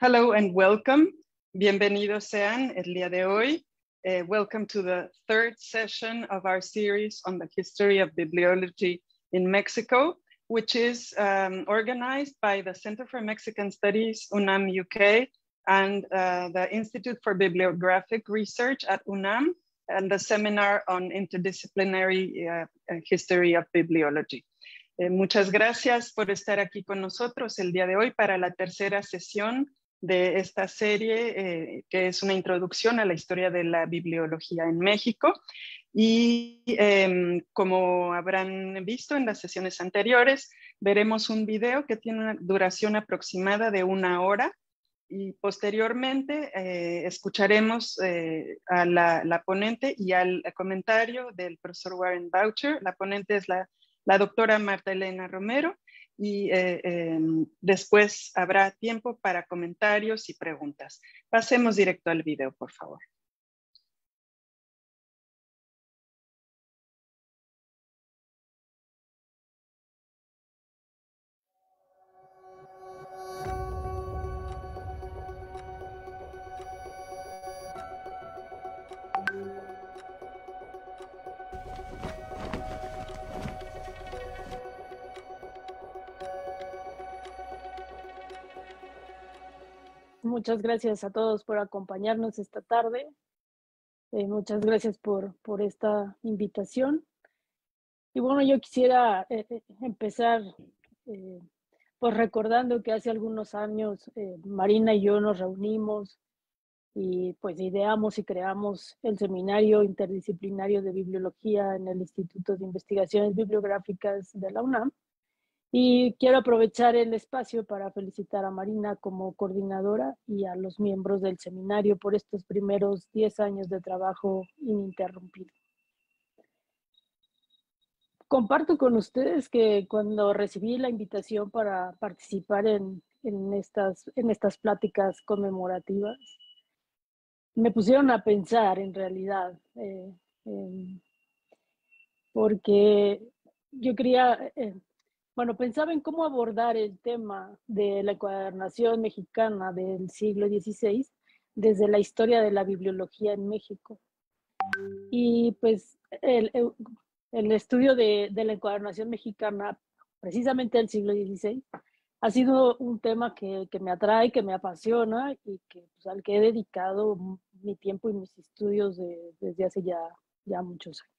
Hello and welcome. Bienvenidos sean el día de hoy. Uh, welcome to the third session of our series on the history of bibliology in Mexico, which is um, organized by the Center for Mexican Studies, UNAM UK, and uh, the Institute for Bibliographic Research at UNAM, and the seminar on interdisciplinary uh, history of bibliology. Eh, muchas gracias por estar aquí con nosotros el día de hoy para la tercera sesión de esta serie, eh, que es una introducción a la historia de la bibliología en México. Y em, como habrán visto en las sesiones anteriores, veremos un video que tiene una duración aproximada de una hora y posteriormente eh, escucharemos eh, a la, ponente y al comentario del profesor Warren Boucher. La ponente es la, la doctora Marta Elena Romero y eh, em, después habrá tiempo para comentarios y preguntas. Pasemos directo al video, por favor. Muchas gracias a todos por acompañarnos esta tarde. Eh, muchas gracias por, por esta invitación. Y bueno, yo quisiera eh, eh, empezar pues recordando que hace algunos años Marina y yo nos reunimos y pues ideamos y creamos el Seminario Interdisciplinario de Bibliología en el Instituto de Investigaciones Bibliográficas de la UNAM. Y quiero aprovechar el espacio para felicitar a Marina como coordinadora y a los miembros del seminario por estos primeros 10 años de trabajo ininterrumpido. Comparto con ustedes que cuando recibí la invitación para participar en, estas, en estas pláticas conmemorativas, me pusieron a pensar en realidad, eh, porque yo quería eh, bueno, pensaba en cómo abordar el tema de la encuadernación mexicana del siglo XVI desde la historia de la bibliología en México. Y pues el, estudio de, la encuadernación mexicana, precisamente del siglo XVI, ha sido un tema que, me atrae, que me apasiona y que, pues, al que he dedicado mi tiempo y mis estudios desde hace ya, ya muchos años.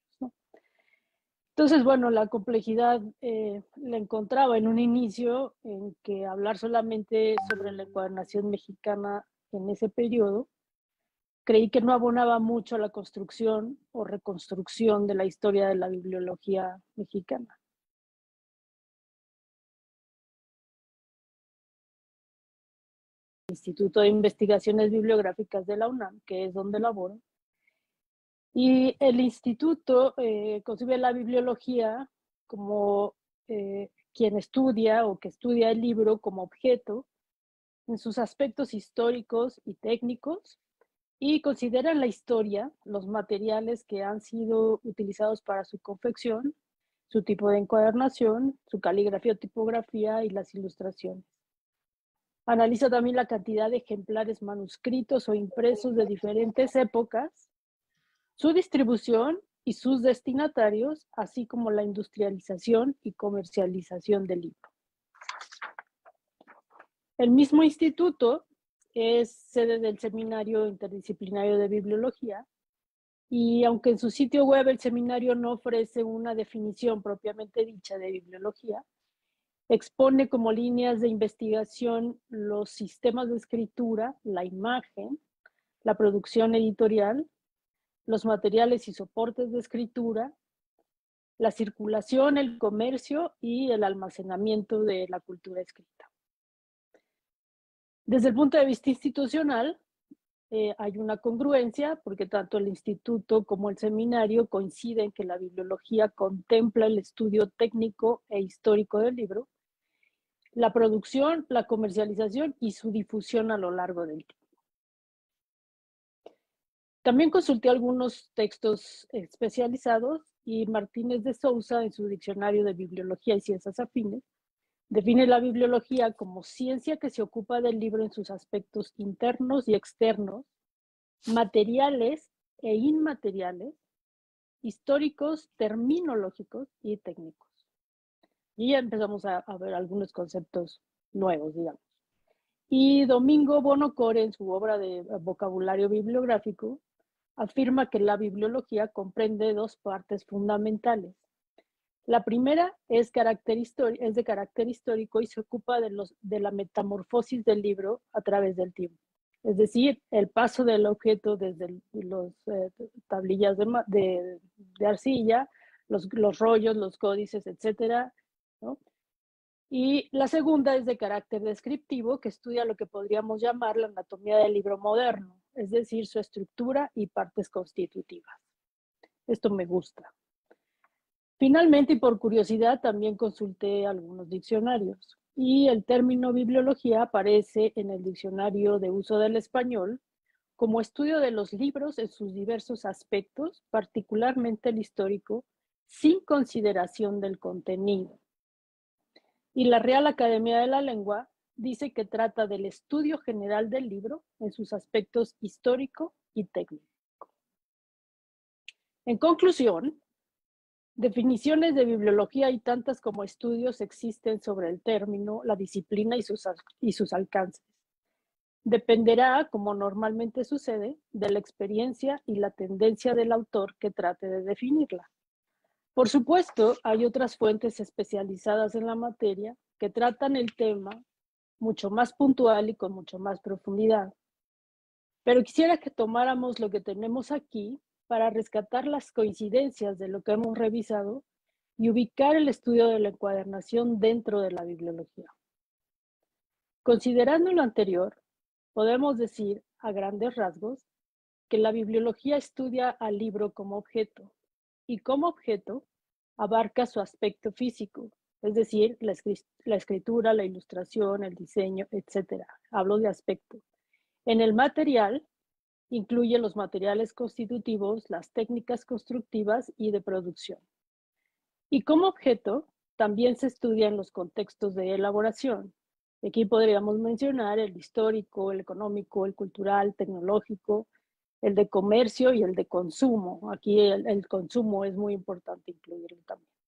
Entonces, bueno, la complejidad eh, la encontraba en un inicio en que hablar solamente sobre la encuadernación mexicana en ese periodo, creí que no abonaba mucho a la construcción o reconstrucción de la historia de la bibliología mexicana. Instituto de Investigaciones Bibliográficas de la UNAM, que es donde laboro, y el instituto eh, concibe la bibliología como eh, quien estudia o que estudia el libro como objeto en sus aspectos históricos y técnicos y considera la historia los materiales que han sido utilizados para su confección, su tipo de encuadernación, su caligrafía o tipografía y las ilustraciones. Analiza también la cantidad de ejemplares manuscritos o impresos de diferentes épocas su distribución y sus destinatarios, así como la industrialización y comercialización del libro. El mismo instituto es sede del Seminario Interdisciplinario de Bibliología y aunque en su sitio web el seminario no ofrece una definición propiamente dicha de bibliología, expone como líneas de investigación los sistemas de escritura, la imagen, la producción editorial, los materiales y soportes de escritura, la circulación, el comercio y el almacenamiento de la cultura escrita. Desde el punto de vista institucional, eh, hay una congruencia porque tanto el instituto como el seminario coinciden que la bibliología contempla el estudio técnico e histórico del libro, la producción, la comercialización y su difusión a lo largo del tiempo. También consulté algunos textos especializados y Martínez de Sousa en su diccionario de bibliología y ciencias afines Define la bibliología como ciencia que se ocupa del libro en sus aspectos internos y externos, materiales e inmateriales, históricos, terminológicos y técnicos. Y ya empezamos a, ver algunos conceptos nuevos, digamos. Y Domingo Bonocore, en su obra de vocabulario bibliográfico, afirma que la bibliología comprende dos partes fundamentales, la primera es, de carácter histórico y se ocupa de, la metamorfosis del libro a través del tiempo. Es decir, el paso del objeto desde las eh, tablillas de, arcilla, los, los, rollos, los códices, etc. Y la segunda es de carácter descriptivo, que estudia lo que podríamos llamar la anatomía del libro moderno, es decir, su estructura y partes constitutivas. Esto me gusta. Finalmente, y por curiosidad, también consulté algunos diccionarios y el término bibliología aparece en el diccionario de uso del español como estudio de los libros en sus diversos aspectos, particularmente el histórico, sin consideración del contenido. Y la Real Academia de la Lengua dice que trata del estudio general del libro en sus aspectos histórico y técnico. En conclusión, Definiciones de bibliología hay tantas como estudios existen sobre el término, la disciplina y sus, y sus alcances. Dependerá, como normalmente sucede, de la experiencia y la tendencia del autor que trate de definirla. Por supuesto, hay otras fuentes especializadas en la materia que tratan el tema mucho más puntual y con mucho más profundidad. Pero quisiera que tomáramos lo que tenemos aquí para rescatar las coincidencias de lo que hemos revisado y ubicar el estudio de la encuadernación dentro de la bibliología. Considerando lo anterior, podemos decir a grandes rasgos que la bibliología estudia al libro como objeto y como objeto abarca su aspecto físico, es decir, la, escritura, la ilustración, el diseño, etc. Hablo de aspecto. En el material Incluye los materiales constitutivos, las técnicas constructivas y de producción. Y como objeto, también se estudian los contextos de elaboración. Aquí podríamos mencionar el histórico, el económico, el cultural, tecnológico, el de comercio y el de consumo. Aquí el, el consumo es muy importante incluirlo también.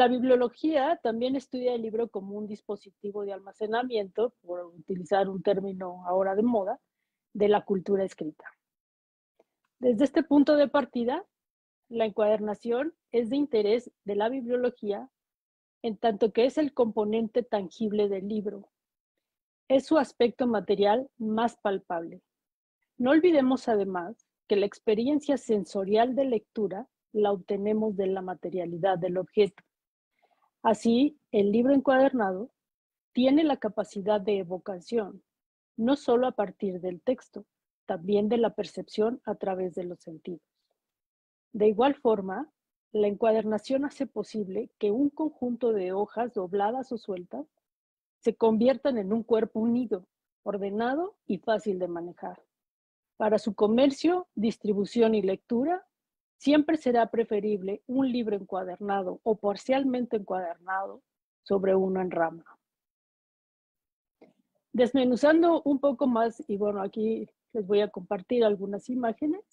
La bibliología también estudia el libro como un dispositivo de almacenamiento, por utilizar un término ahora de moda, de la cultura escrita. Desde este punto de partida, la encuadernación es de interés de la bibliología en tanto que es el componente tangible del libro. Es su aspecto material más palpable. No olvidemos además que la experiencia sensorial de lectura la obtenemos de la materialidad del objeto. Así, el libro encuadernado tiene la capacidad de evocación, no solo a partir del texto, también de la percepción a través de los sentidos. De igual forma, la encuadernación hace posible que un conjunto de hojas dobladas o sueltas se conviertan en un cuerpo unido, ordenado y fácil de manejar. Para su comercio, distribución y lectura, Siempre será preferible un libro encuadernado o parcialmente encuadernado sobre uno en rama. Desmenuzando un poco más, y bueno, aquí les voy a compartir algunas imágenes.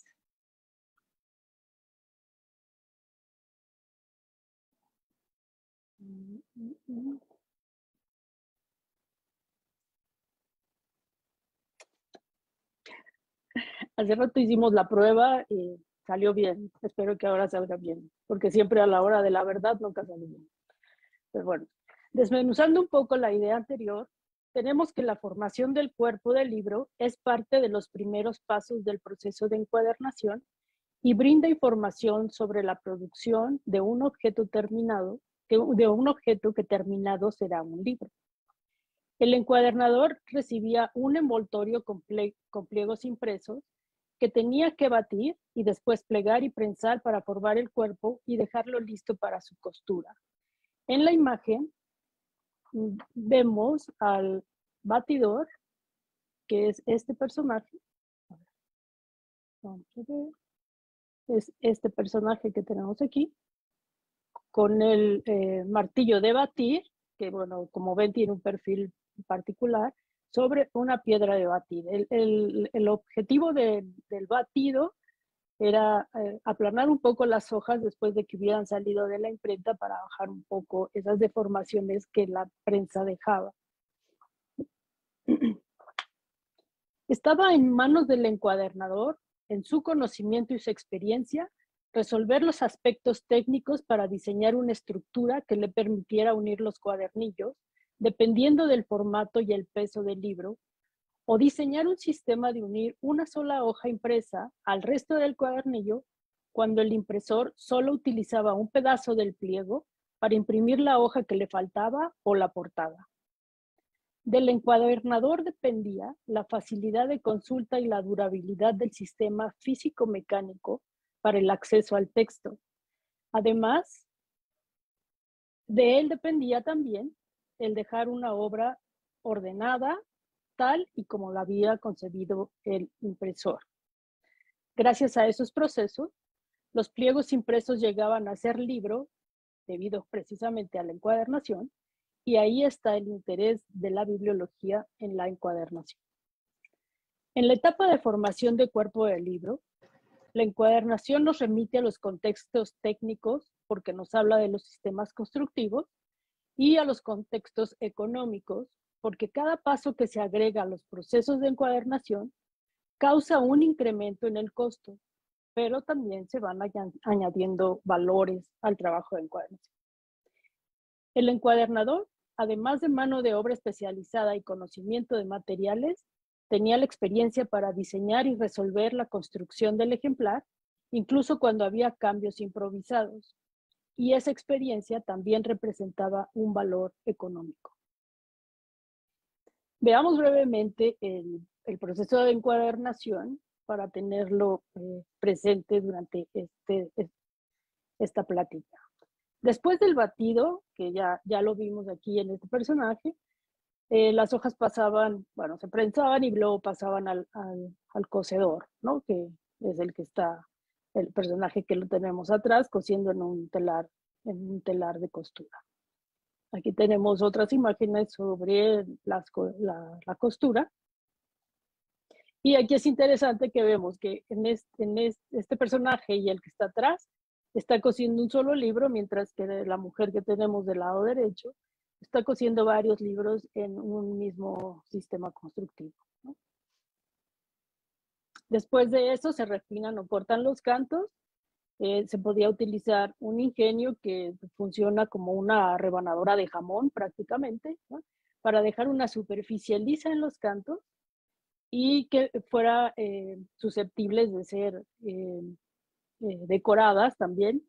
Hace rato hicimos la prueba y salió bien. Espero que ahora salga bien, porque siempre a la hora de la verdad nunca sale bien. Pero bueno, desmenuzando un poco la idea anterior, tenemos que la formación del cuerpo del libro es parte de los primeros pasos del proceso de encuadernación y brinda información sobre la producción de un objeto terminado, de un objeto que terminado será un libro. El encuadernador recibía un envoltorio con, pliegos impresos que tenía que batir y después plegar y prensar para formar el cuerpo y dejarlo listo para su costura. En la imagen mm, vemos al batidor, que es este personaje. Es este personaje que tenemos aquí, con el eh, martillo de batir, que bueno, como ven tiene un perfil particular, sobre una piedra de batir. El, objetivo del batido era eh, aplanar un poco las hojas después de que hubieran salido de la imprenta para bajar un poco esas deformaciones que la prensa dejaba. Estaba en manos del encuadernador, en su conocimiento y su experiencia, resolver los aspectos técnicos para diseñar una estructura que le permitiera unir los cuadernillos dependiendo del formato y el peso del libro, o diseñar un sistema de unir una sola hoja impresa al resto del cuadernillo cuando el impresor solo utilizaba un pedazo del pliego para imprimir la hoja que le faltaba o la portada. Del encuadernador dependía la facilidad de consulta y la durabilidad del sistema físico-mecánico para el acceso al texto. Además, de él dependía también el dejar una obra ordenada, tal y como la había concebido el impresor. Gracias a esos procesos, los pliegos impresos llegaban a ser libro, debido precisamente a la encuadernación, y ahí está el interés de la bibliología en la encuadernación. En la etapa de formación de cuerpo del libro, la encuadernación nos remite a los contextos técnicos porque nos habla de los sistemas constructivos y a los contextos económicos, porque cada paso que se agrega a los procesos de encuadernación causa un incremento en el costo, pero también se van añadiendo valores al trabajo de encuadernación. El encuadernador, además de mano de obra especializada y conocimiento de materiales, tenía la experiencia para diseñar y resolver la construcción del ejemplar, incluso cuando había cambios improvisados y esa experiencia también representaba un valor económico. Veamos brevemente el, proceso de encuadernación para tenerlo eh, presente durante este, esta plática. Después del batido, que ya, ya lo vimos aquí en este personaje, eh, las hojas pasaban, bueno, se prensaban y luego pasaban al, al, al, cocedor, ¿no? Que es el que está el personaje que lo tenemos atrás cosiendo en un telar, en un telar de costura. Aquí tenemos otras imágenes sobre la, costura. Y aquí es interesante que vemos que en este, este, personaje y el que está atrás está cosiendo un solo libro, mientras que la mujer que tenemos del lado derecho está cosiendo varios libros en un mismo sistema constructivo. Después de eso se refinan o cortan los cantos. Eh, se podía utilizar un ingenio que funciona como una rebanadora de jamón prácticamente, para dejar una superficie lisa en los cantos y que fuera eh, susceptibles de ser eh, decoradas también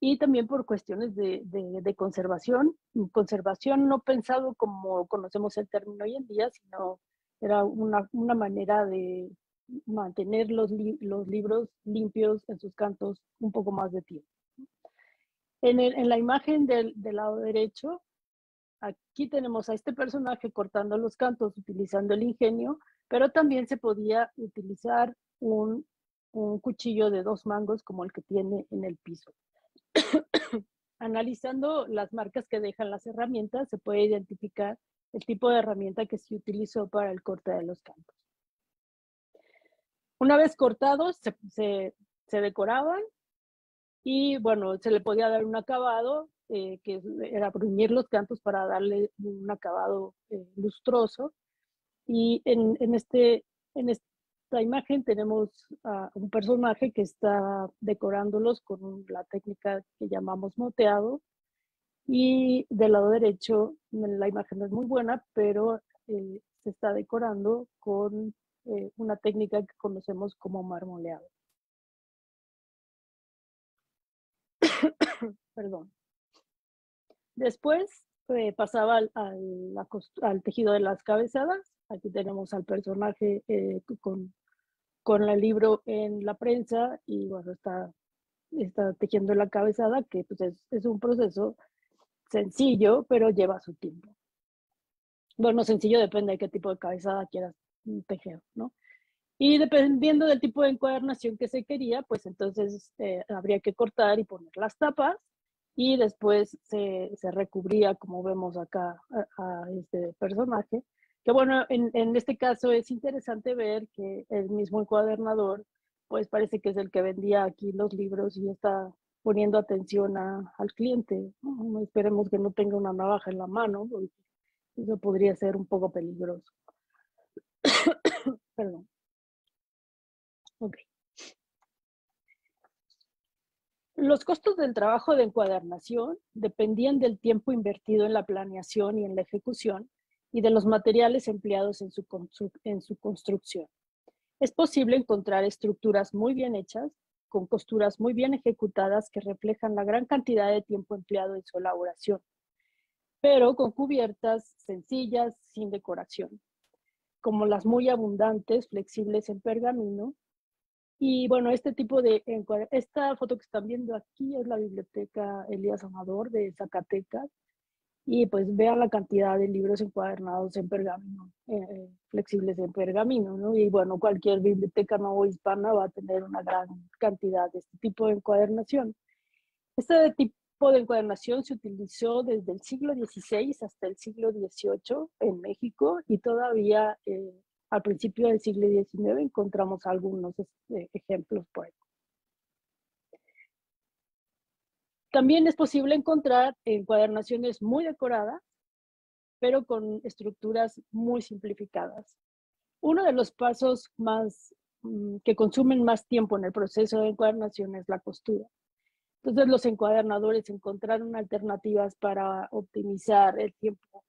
y también por cuestiones de, conservación. Conservación no pensado como conocemos el término hoy en día, sino era una manera de mantener los, libros limpios en sus cantos un poco más de tiempo. En, la imagen del, del, lado derecho, aquí tenemos a este personaje cortando los cantos utilizando el ingenio, pero también se podía utilizar un, un cuchillo de dos mangos como el que tiene en el piso. Analizando las marcas que dejan las herramientas, se puede identificar el tipo de herramienta que se utilizó para el corte de los cantos. Una vez cortados, se, decoraban y bueno, se le podía dar un acabado, eh, que era bruñir los cantos para darle un acabado eh, lustroso. Y en, este, en, esta imagen tenemos a un personaje que está decorándolos con la técnica que llamamos moteado. Y del lado derecho, la imagen no es muy buena, pero eh, se está decorando con eh, una técnica que conocemos como marmoleado. Perdón. Después eh, pasaba al, tejido de las cabezadas. Aquí tenemos al personaje eh, con, con el libro en la prensa y bueno, está, está tejiendo la cabezada, que pues es, es un proceso sencillo, pero lleva su tiempo. Bueno, sencillo depende de qué tipo de cabezada quieras tejer, ¿no? Y dependiendo del tipo de encuadernación que se quería, pues entonces eh, habría que cortar y poner las tapas y después se, se recubría, como vemos acá, a, este personaje. Que bueno, en, en, este caso es interesante ver que el mismo encuadernador, pues parece que es el que vendía aquí los libros y está poniendo atención a, al cliente. Esperemos que no tenga una navaja en la mano, porque eso podría ser un poco peligroso. Perdón. Los costos del trabajo de encuadernación dependían del tiempo invertido en la planeación y en la ejecución y de los materiales empleados en su construcción. Es posible encontrar estructuras muy bien hechas, con costuras muy bien ejecutadas que reflejan la gran cantidad de tiempo empleado en su elaboración, pero con cubiertas sencillas, sin decoración, como las muy abundantes, flexibles en pergamino, y bueno, este tipo de, esta foto que están viendo aquí es la biblioteca Elías Amador de Zacatecas. Y pues vean la cantidad de libros encuadernados en pergamino, eh, flexibles en pergamino, ¿no? Y bueno, cualquier biblioteca no hispana va a tener una gran cantidad de este tipo de encuadernación. Este tipo de encuadernación se utilizó desde el siglo XVI hasta el siglo XVIII en México y todavía eh, al principio del siglo XIX encontramos algunos este, ejemplos. También es posible encontrar encuadernaciones muy decoradas, pero con estructuras muy simplificadas. Uno de los pasos más mm, que consumen más tiempo en el proceso de encuadernación es la costura. Entonces los encuadernadores encontraron alternativas para optimizar el tiempo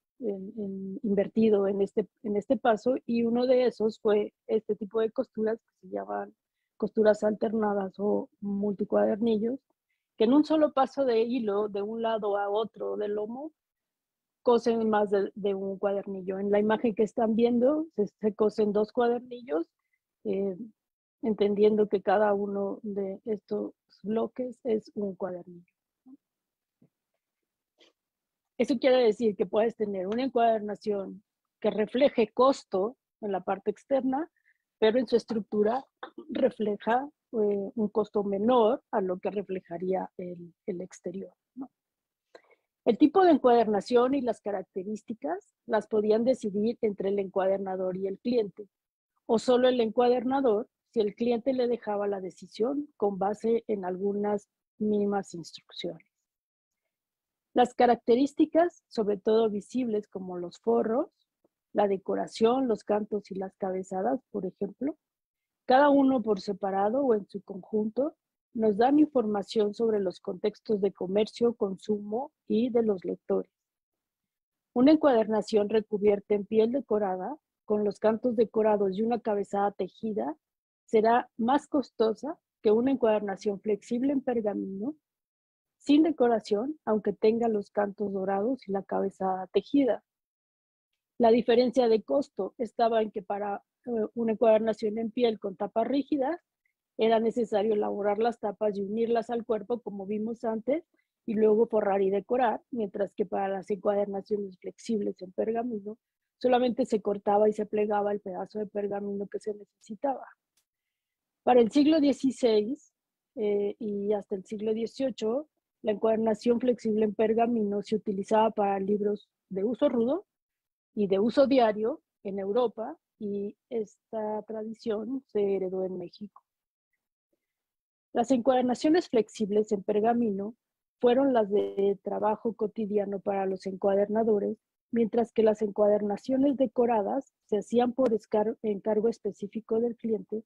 invertido en este, en este paso y uno de esos fue este tipo de costuras que se llaman costuras alternadas o multicuadernillos, que en un solo paso de hilo de un lado a otro del lomo cosen más de, un cuadernillo. En la imagen que están viendo se, cosen dos cuadernillos, eh, entendiendo que cada uno de estos bloques es un cuadernillo. Eso quiere decir que puedes tener una encuadernación que refleje costo en la parte externa, pero en su estructura refleja eh, un costo menor a lo que reflejaría el, el exterior. El tipo de encuadernación y las características las podían decidir entre el encuadernador y el cliente, o solo el encuadernador si el cliente le dejaba la decisión con base en algunas mínimas instrucciones. Las características, sobre todo visibles como los forros, la decoración, los cantos y las cabezadas, por ejemplo, cada uno por separado o en su conjunto, nos dan información sobre los contextos de comercio, consumo y de los lectores. Una encuadernación recubierta en piel decorada, con los cantos decorados y una cabezada tejida, será más costosa que una encuadernación flexible en pergamino sin decoración, aunque tenga los cantos dorados y la cabeza tejida. La diferencia de costo estaba en que para eh, una encuadernación en piel con tapas rígidas, era necesario elaborar las tapas y unirlas al cuerpo como vimos antes y luego forrar y decorar, mientras que para las encuadernaciones flexibles en pergamino solamente se cortaba y se plegaba el pedazo de pergamino que se necesitaba. Para el siglo XVI eh, y hasta el siglo XVIII, la encuadernación flexible en pergamino se utilizaba para libros de uso rudo y de uso diario en Europa y esta tradición se heredó en México. Las encuadernaciones flexibles en pergamino fueron las de trabajo cotidiano para los encuadernadores mientras que las encuadernaciones decoradas se hacían por encargo específico del cliente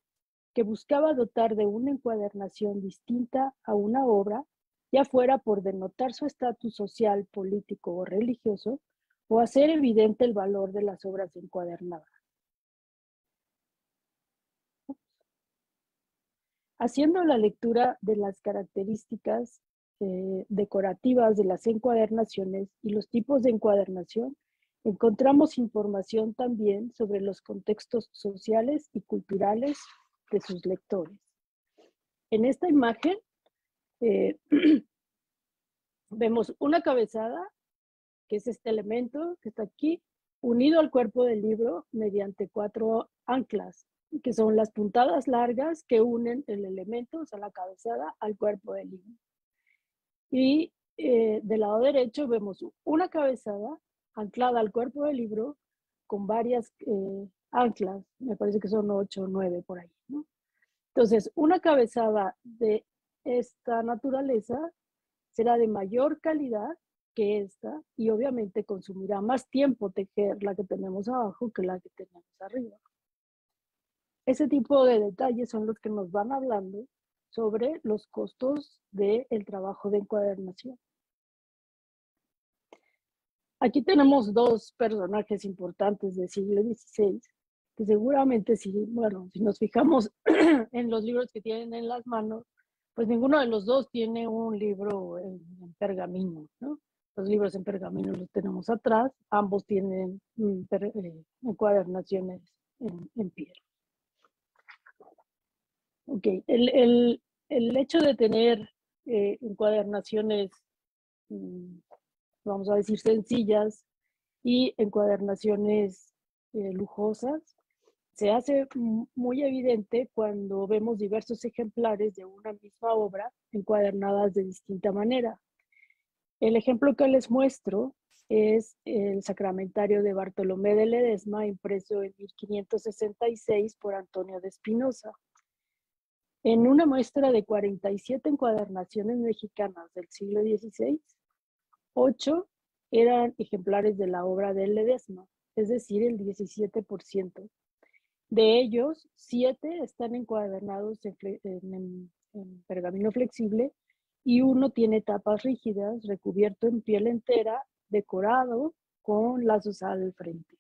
que buscaba dotar de una encuadernación distinta a una obra, ya fuera por denotar su estatus social, político o religioso, o hacer evidente el valor de las obras encuadernadas. Haciendo la lectura de las características eh, decorativas de las encuadernaciones y los tipos de encuadernación, encontramos información también sobre los contextos sociales y culturales de sus lectores. En esta imagen eh, vemos una cabezada, que es este elemento que está aquí, unido al cuerpo del libro mediante cuatro anclas, que son las puntadas largas que unen el elemento, o sea, la cabezada, al cuerpo del libro. Y eh, del lado derecho vemos una cabezada anclada al cuerpo del libro con varias eh, anclas, me parece que son ocho o nueve por ahí. Entonces, una cabezada de esta naturaleza será de mayor calidad que esta y obviamente consumirá más tiempo tejer la que tenemos abajo que la que tenemos arriba. Ese tipo de detalles son los que nos van hablando sobre los costos del trabajo de encuadernación. Aquí tenemos dos personajes importantes del siglo XVI, que seguramente si, bueno, si nos fijamos en los libros que tienen en las manos, pues ninguno de los dos tiene un libro en, pergamino, ¿no? Los libros en pergamino los tenemos atrás, ambos tienen mm, eh, encuadernaciones en, piel. Ok, el, el hecho de tener eh, encuadernaciones, mm, vamos a decir, sencillas y encuadernaciones eh, lujosas, se hace muy evidente cuando vemos diversos ejemplares de una misma obra encuadernadas de distinta manera. El ejemplo que les muestro es el Sacramentario de Bartolomé de Ledesma, impreso en 1566 por Antonio de Espinosa. En una muestra de 47 encuadernaciones mexicanas del siglo XVI, 8 eran ejemplares de la obra de Ledesma, es decir, el 17%. De ellos, 7 están encuadernados en, pergamino flexible y uno tiene tapas rígidas, recubierto en piel entera, decorado con lazos al frente.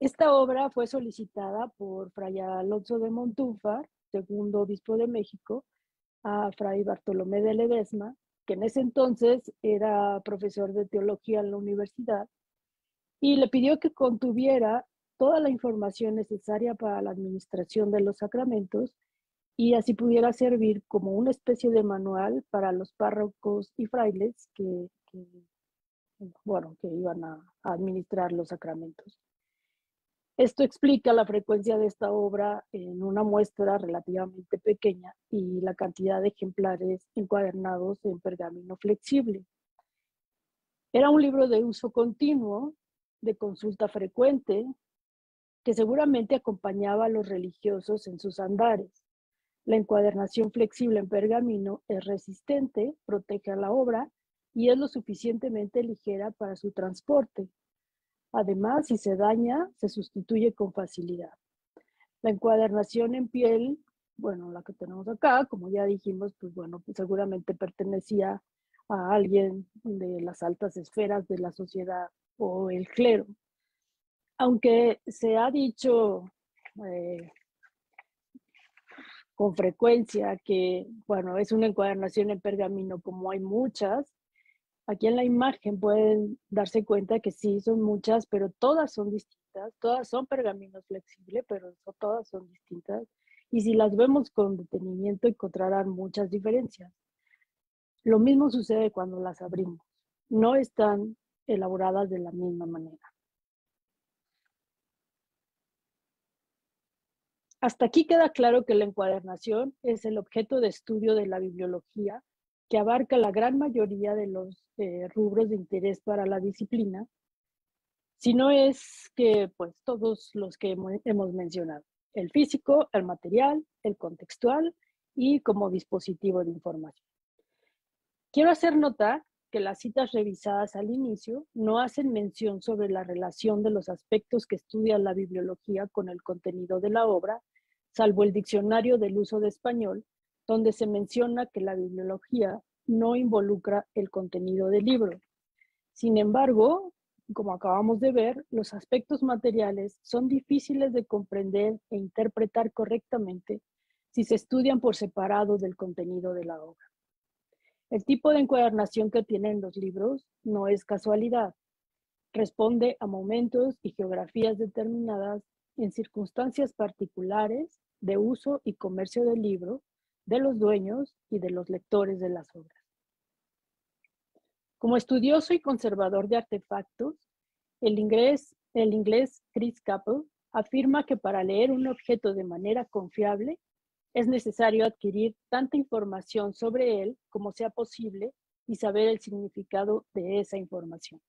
Esta obra fue solicitada por Fray Alonso de Montúfar, segundo obispo de México, a Fray Bartolomé de Ledesma, que en ese entonces era profesor de teología en la universidad, y le pidió que contuviera toda la información necesaria para la administración de los sacramentos y así pudiera servir como una especie de manual para los párrocos y frailes que, bueno, que iban a administrar los sacramentos. Esto explica la frecuencia de esta obra en una muestra relativamente pequeña y la cantidad de ejemplares encuadernados en pergamino flexible. Era un libro de uso continuo, de consulta frecuente, que seguramente acompañaba a los religiosos en sus andares. La encuadernación flexible en pergamino es resistente, protege a la obra y es lo suficientemente ligera para su transporte, Además, si se daña, se sustituye con facilidad. La encuadernación en piel, bueno, la que tenemos acá, como ya dijimos, pues bueno, pues seguramente pertenecía a alguien de las altas esferas de la sociedad o el clero. Aunque se ha dicho eh, con frecuencia que, bueno, es una encuadernación en pergamino como hay muchas, Aquí en la imagen pueden darse cuenta que sí, son muchas, pero todas son distintas, todas son pergaminos flexibles, pero todas son distintas. Y si las vemos con detenimiento encontrarán muchas diferencias. Lo mismo sucede cuando las abrimos. No están elaboradas de la misma manera. Hasta aquí queda claro que la encuadernación es el objeto de estudio de la bibliología que abarca la gran mayoría de los eh, rubros de interés para la disciplina, sino es que pues todos los que hemos mencionado, el físico, el material, el contextual y como dispositivo de información. Quiero hacer notar que las citas revisadas al inicio no hacen mención sobre la relación de los aspectos que estudia la bibliología con el contenido de la obra, salvo el diccionario del uso de español, donde se menciona que la bibliología no involucra el contenido del libro. Sin embargo, como acabamos de ver, los aspectos materiales son difíciles de comprender e interpretar correctamente si se estudian por separado del contenido de la obra. El tipo de encuadernación que tienen los libros no es casualidad. Responde a momentos y geografías determinadas en circunstancias particulares de uso y comercio del libro, de los dueños y de los lectores de las obras. Como estudioso y conservador de artefactos, el inglés, Chris Capel afirma que para leer un objeto de manera confiable es necesario adquirir tanta información sobre él como sea posible y saber el significado de esa información.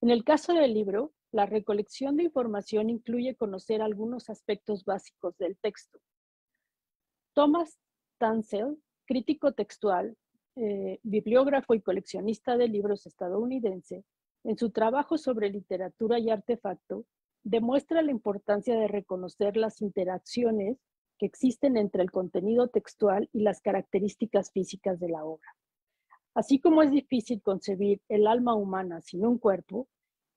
En el caso del libro, la recolección de información incluye conocer algunos aspectos básicos del texto. Thomas Tansel, crítico textual, eh, bibliógrafo y coleccionista de libros estadounidense, en su trabajo sobre literatura y artefacto, demuestra la importancia de reconocer las interacciones que existen entre el contenido textual y las características físicas de la obra. Así como es difícil concebir el alma humana sin un cuerpo,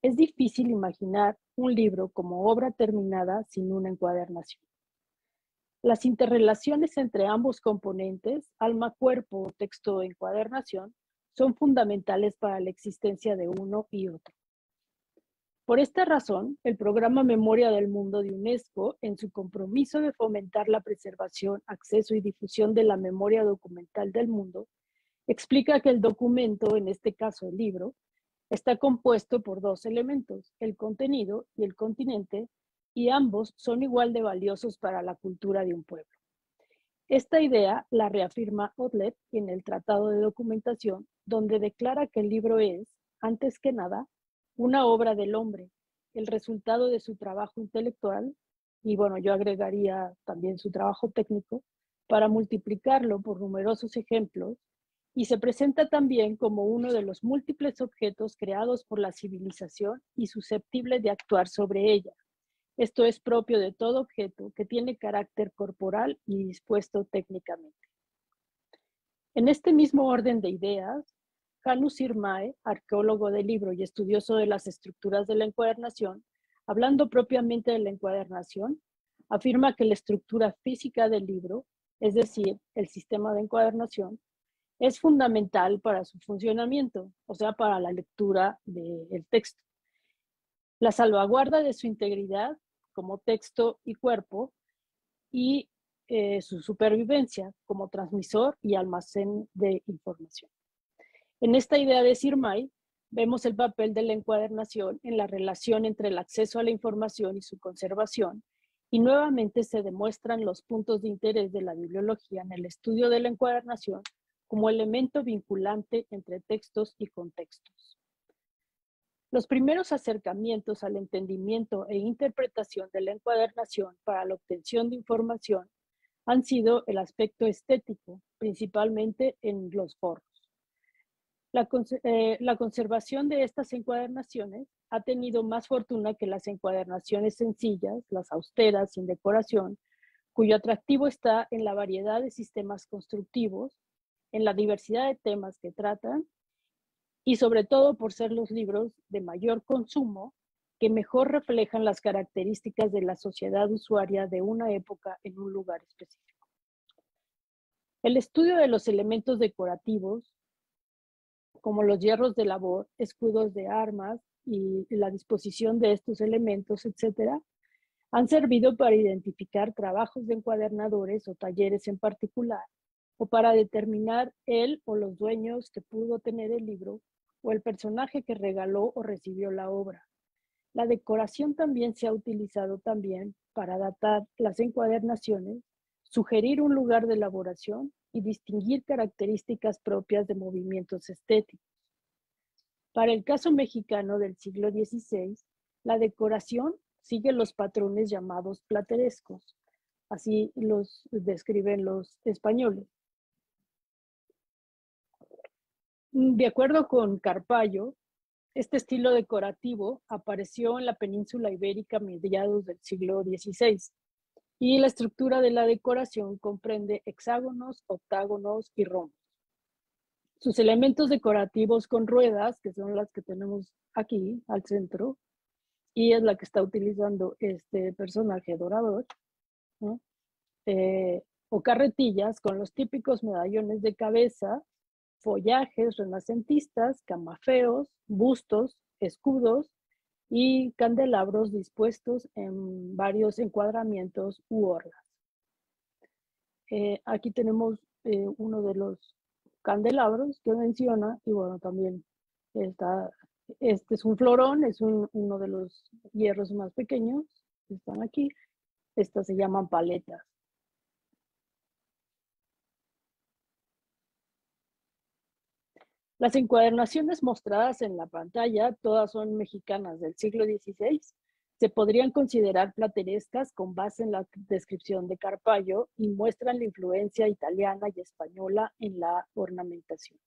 es difícil imaginar un libro como obra terminada sin una encuadernación. Las interrelaciones entre ambos componentes, alma, cuerpo, texto, encuadernación, son fundamentales para la existencia de uno y otro. Por esta razón, el programa Memoria del Mundo de UNESCO, en su compromiso de fomentar la preservación, acceso y difusión de la memoria documental del mundo, explica que el documento, en este caso el libro, está compuesto por dos elementos, el contenido y el continente, y ambos son igual de valiosos para la cultura de un pueblo. Esta idea la reafirma Odlet en el Tratado de Documentación, donde declara que el libro es, antes que nada, una obra del hombre, el resultado de su trabajo intelectual, y bueno, yo agregaría también su trabajo técnico, para multiplicarlo por numerosos ejemplos, y se presenta también como uno de los múltiples objetos creados por la civilización y susceptible de actuar sobre ella. Esto es propio de todo objeto que tiene carácter corporal y dispuesto técnicamente. En este mismo orden de ideas, Janus Irmae, arqueólogo del libro y estudioso de las estructuras de la encuadernación, hablando propiamente de la encuadernación, afirma que la estructura física del libro, es decir, el sistema de encuadernación, es fundamental para su funcionamiento, o sea, para la lectura del texto. La salvaguarda de su integridad como texto y cuerpo y eh, su supervivencia como transmisor y almacén de información. En esta idea de Sirmay, vemos el papel de la encuadernación en la relación entre el acceso a la información y su conservación, y nuevamente se demuestran los puntos de interés de la bibliología en el estudio de la encuadernación como elemento vinculante entre textos y contextos. Los primeros acercamientos al entendimiento e interpretación de la encuadernación para la obtención de información han sido el aspecto estético, principalmente en los foros. Eh, la, conservación de estas encuadernaciones ha tenido más fortuna que las encuadernaciones sencillas, las austeras, sin decoración, cuyo atractivo está en la variedad de sistemas constructivos, en la diversidad de temas que tratan y sobre todo por ser los libros de mayor consumo que mejor reflejan las características de la sociedad usuaria de una época en un lugar específico. El estudio de los elementos decorativos como los hierros de labor, escudos de armas y la disposición de estos elementos, etcétera, han servido para identificar trabajos de encuadernadores o talleres en particular, o para determinar él o los dueños que pudo tener el libro, o el personaje que regaló o recibió la obra. La decoración también se ha utilizado también para datar las encuadernaciones, sugerir un lugar de elaboración y distinguir características propias de movimientos estéticos. Para el caso mexicano del siglo XVI, la decoración sigue los patrones llamados platerescos, así los describen los españoles. De acuerdo con Carpallo, este estilo decorativo apareció en la península ibérica a mediados del siglo XVI y la estructura de la decoración comprende hexágonos, octágonos y rombos. Sus elementos decorativos con ruedas, que son las que tenemos aquí al centro, y es la que está utilizando este personaje dorador, eh, o carretillas con los típicos medallones de cabeza, follajes renacentistas, camafeos, bustos, escudos y candelabros dispuestos en varios encuadramientos u orlas. Eh, aquí tenemos eh, uno de los candelabros que menciona y bueno, también está, este es un florón, es uno de los hierros más pequeños que están aquí. Estas se llaman paletas. Las encuadernaciones mostradas en la pantalla, todas son mexicanas del siglo XVI, se podrían considerar platerescas con base en la descripción de Carpallo y muestran la influencia italiana y española en la ornamentación.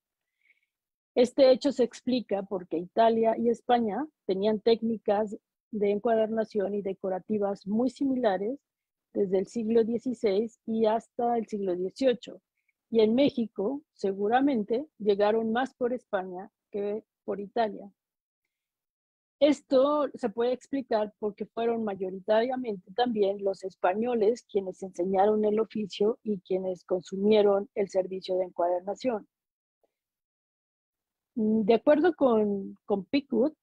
Este hecho se explica porque Italia y España tenían técnicas de encuadernación y decorativas muy similares desde el siglo XVI y hasta el siglo XVIII, y en México, seguramente, llegaron más por España que por Italia. Esto se puede explicar porque fueron mayoritariamente también los españoles quienes enseñaron el oficio y quienes consumieron el servicio de encuadernación. Mm, de acuerdo con, con Pickwood,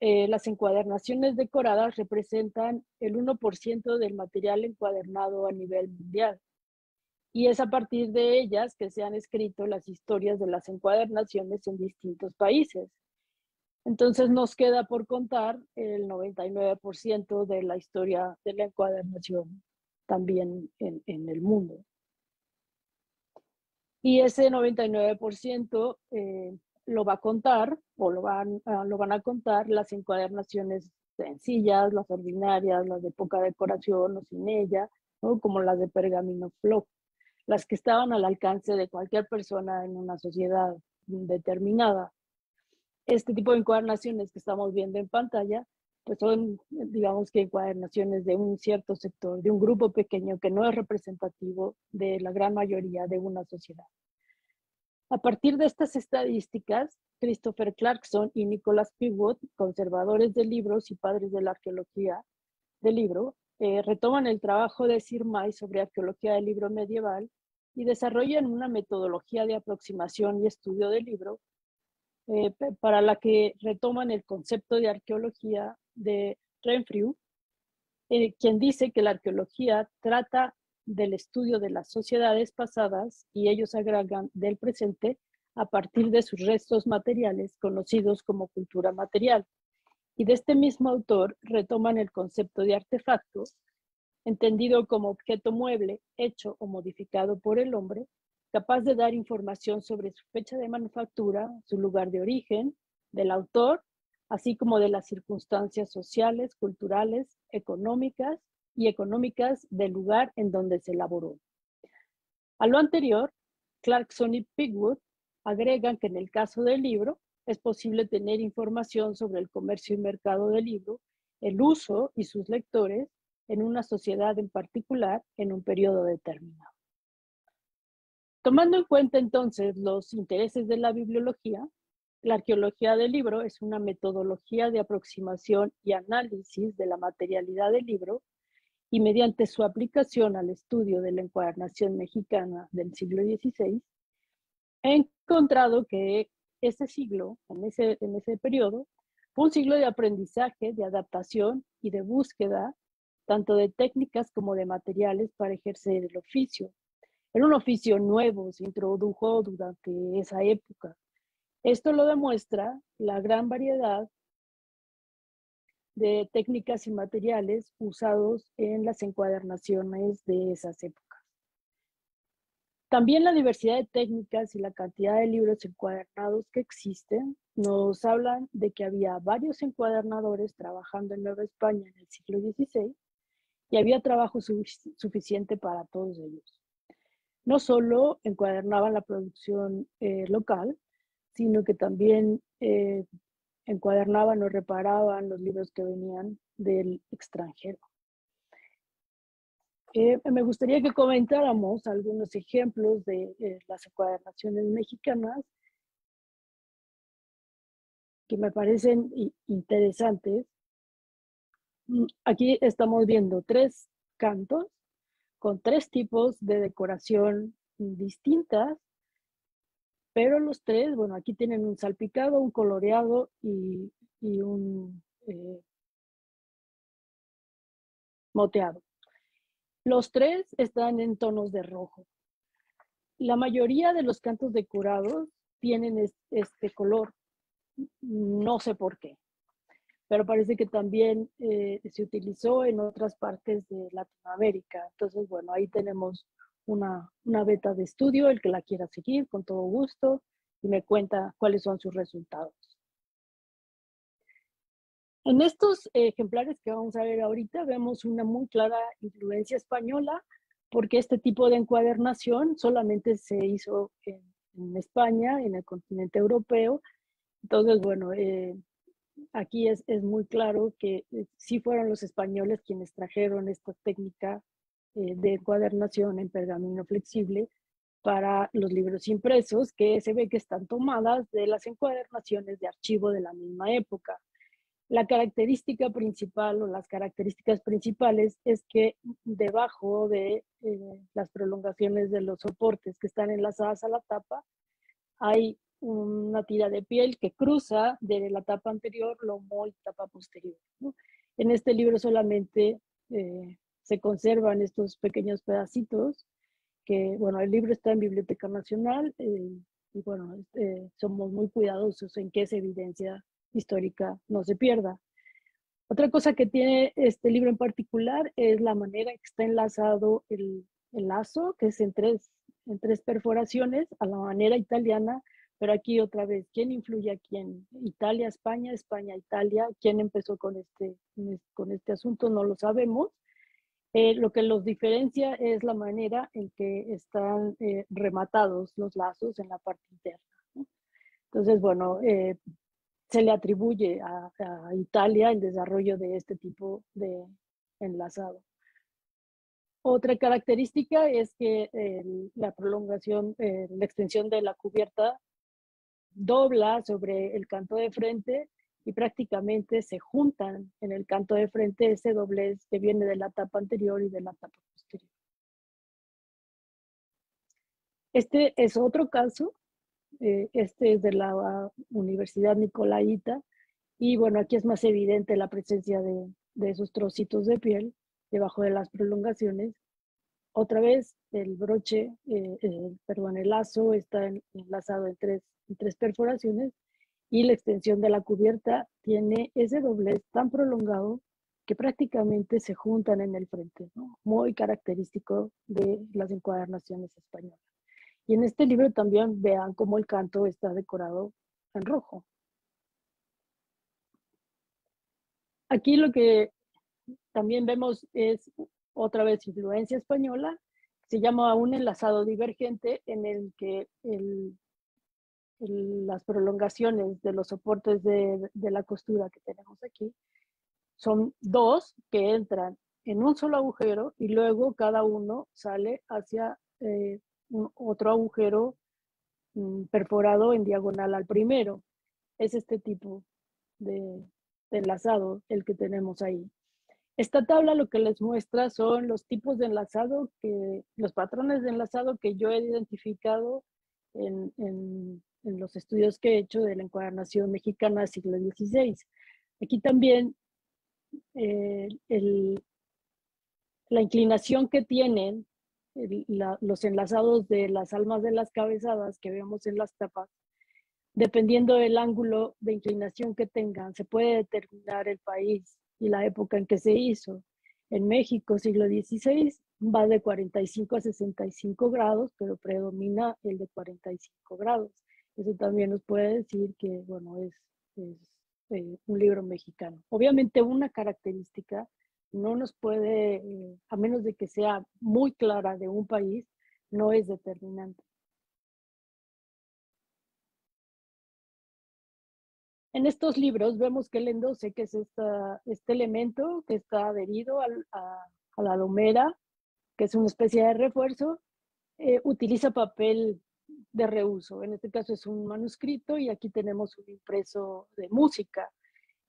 eh, las encuadernaciones decoradas representan el 1% del material encuadernado a nivel mundial y es a partir de ellas que se han escrito las historias de las encuadernaciones en distintos países. Entonces nos queda por contar el 99% de la historia de la encuadernación también en, el mundo. Y ese 99% eh, lo va a contar o lo van, ah, lo van a contar las encuadernaciones sencillas, las ordinarias, las de poca decoración o sin ella, como las de pergamino flojo las que estaban al alcance de cualquier persona en una sociedad determinada. Este tipo de encuadernaciones que estamos viendo en pantalla, pues son, digamos que encuadernaciones de un cierto sector, de un grupo pequeño que no es representativo de la gran mayoría de una sociedad. A partir de estas estadísticas, Christopher Clarkson y Nicholas Pigwood, conservadores de libros y padres de la arqueología del libro, eh, retoman el trabajo de Sir May sobre arqueología del libro medieval y desarrollan una metodología de aproximación y estudio del libro eh, para la que retoman el concepto de arqueología de Renfrew, eh, quien dice que la arqueología trata del estudio de las sociedades pasadas y ellos agregan del presente a partir de sus restos materiales conocidos como cultura material. Y de este mismo autor retoman el concepto de artefactos entendido como objeto mueble, hecho o modificado por el hombre, capaz de dar información sobre su fecha de manufactura, su lugar de origen, del autor, así como de las circunstancias sociales, culturales, económicas y económicas del lugar en donde se elaboró. A lo anterior, Clarkson y Pigwood agregan que en el caso del libro es posible tener información sobre el comercio y mercado del libro, el uso y sus lectores, en una sociedad en particular en un periodo determinado. Tomando en cuenta entonces los intereses de la bibliología, la arqueología del libro es una metodología de aproximación y análisis de la materialidad del libro y mediante su aplicación al estudio de la encuadernación mexicana del siglo XVI, he encontrado que ese siglo, en ese, en ese periodo, fue un siglo de aprendizaje, de adaptación y de búsqueda tanto de técnicas como de materiales para ejercer el oficio. Era un oficio nuevo, se introdujo durante esa época. Esto lo demuestra la gran variedad de técnicas y materiales usados en las encuadernaciones de esas épocas. También la diversidad de técnicas y la cantidad de libros encuadernados que existen nos hablan de que había varios encuadernadores trabajando en Nueva España en el siglo XVI y había trabajo suficiente para todos ellos. No solo encuadernaban la producción eh, local, sino que también eh, encuadernaban o reparaban los libros que venían del extranjero. Eh, me gustaría que comentáramos algunos ejemplos de las encuadernaciones mexicanas que me parecen interesantes. Mm, aquí estamos viendo tres cantos con tres tipos de decoración distintas, pero los tres, bueno, aquí tienen un salpicado, un coloreado y, un eh, moteado. Los tres están en tonos de rojo. La mayoría de los cantos decorados tienen este color. No sé por qué, pero parece que también eh, se utilizó en otras partes de Latinoamérica. Entonces, bueno, ahí tenemos una, una beta de estudio, el que la quiera seguir con todo gusto y me cuenta cuáles son sus resultados. En estos ejemplares que vamos a ver ahorita vemos una muy clara influencia española porque este tipo de encuadernación solamente se hizo en, España, en el continente europeo. Entonces, bueno, eh, aquí es, es, muy claro que eh, sí fueron los españoles quienes trajeron esta técnica eh, de encuadernación en pergamino flexible para los libros impresos, que se ve que están tomadas de las encuadernaciones de archivo de la misma época. La característica principal o las características principales es que debajo de eh, las prolongaciones de los soportes que están enlazadas a la tapa, hay una tira de piel que cruza de la tapa anterior, lomo y tapa posterior. En este libro solamente eh, se conservan estos pequeños pedacitos que, bueno, el libro está en Biblioteca Nacional eh, y, bueno, somos muy cuidadosos en que esa evidencia histórica no se pierda. Otra cosa que tiene este libro en particular es la manera en que está enlazado el, lazo, que es en tres, en tres perforaciones, a la manera italiana, pero aquí otra vez, ¿quién influye a quién? Italia, España, España, Italia. ¿Quién empezó con este, con este asunto? No lo sabemos. Eh, lo que los diferencia es la manera en que están eh, rematados los lazos en la parte interna. Entonces, bueno, eh, se le atribuye a, Italia el desarrollo de este tipo de enlazado. Otra característica es que la prolongación, eh, la extensión de la cubierta dobla sobre el canto de frente y prácticamente se juntan en el canto de frente ese doblez que viene de la tapa anterior y de la tapa posterior. Este es otro caso eh, este es de la Universidad Nicolaita. Y bueno, aquí es más evidente la presencia de, esos trocitos de piel debajo de las prolongaciones. Otra vez, el broche, eh, perdón, el lazo está enlazado en tres perforaciones y la extensión de la cubierta tiene ese doblez tan prolongado que prácticamente se juntan en el frente, muy característico de las encuadernaciones españolas. Y en este libro también vean cómo el canto está decorado en rojo. Aquí lo que también vemos es otra vez influencia española, se llama un enlazado divergente en el que las prolongaciones de los soportes de, la costura que tenemos aquí son dos que entran en un solo agujero y luego cada uno sale hacia eh, otro agujero mm, perforado en diagonal al primero. Es este tipo de, enlazado el que tenemos ahí. Esta tabla lo que les muestra son los tipos de enlazado, que, los patrones de enlazado que yo he identificado en, los estudios que he hecho de la encuadernación mexicana siglo XVI. Aquí también eh, la inclinación que tienen los enlazados de las almas de las cabezadas que vemos en las tapas, dependiendo del ángulo de inclinación que tengan, se puede determinar el país y la época en que se hizo. En México, siglo XVI, va de 45 a 65 grados, pero predomina el de 45 grados. Eso también nos puede decir que, bueno, es, eh, un libro mexicano. Obviamente una característica no nos puede, eh, a menos de que sea muy clara de un país, no es determinante. En estos libros vemos que el endose, que es este elemento que está adherido a, la lomera, que es una especie de refuerzo, eh, utiliza papel de reuso. En este caso es un manuscrito y aquí tenemos un impreso de música.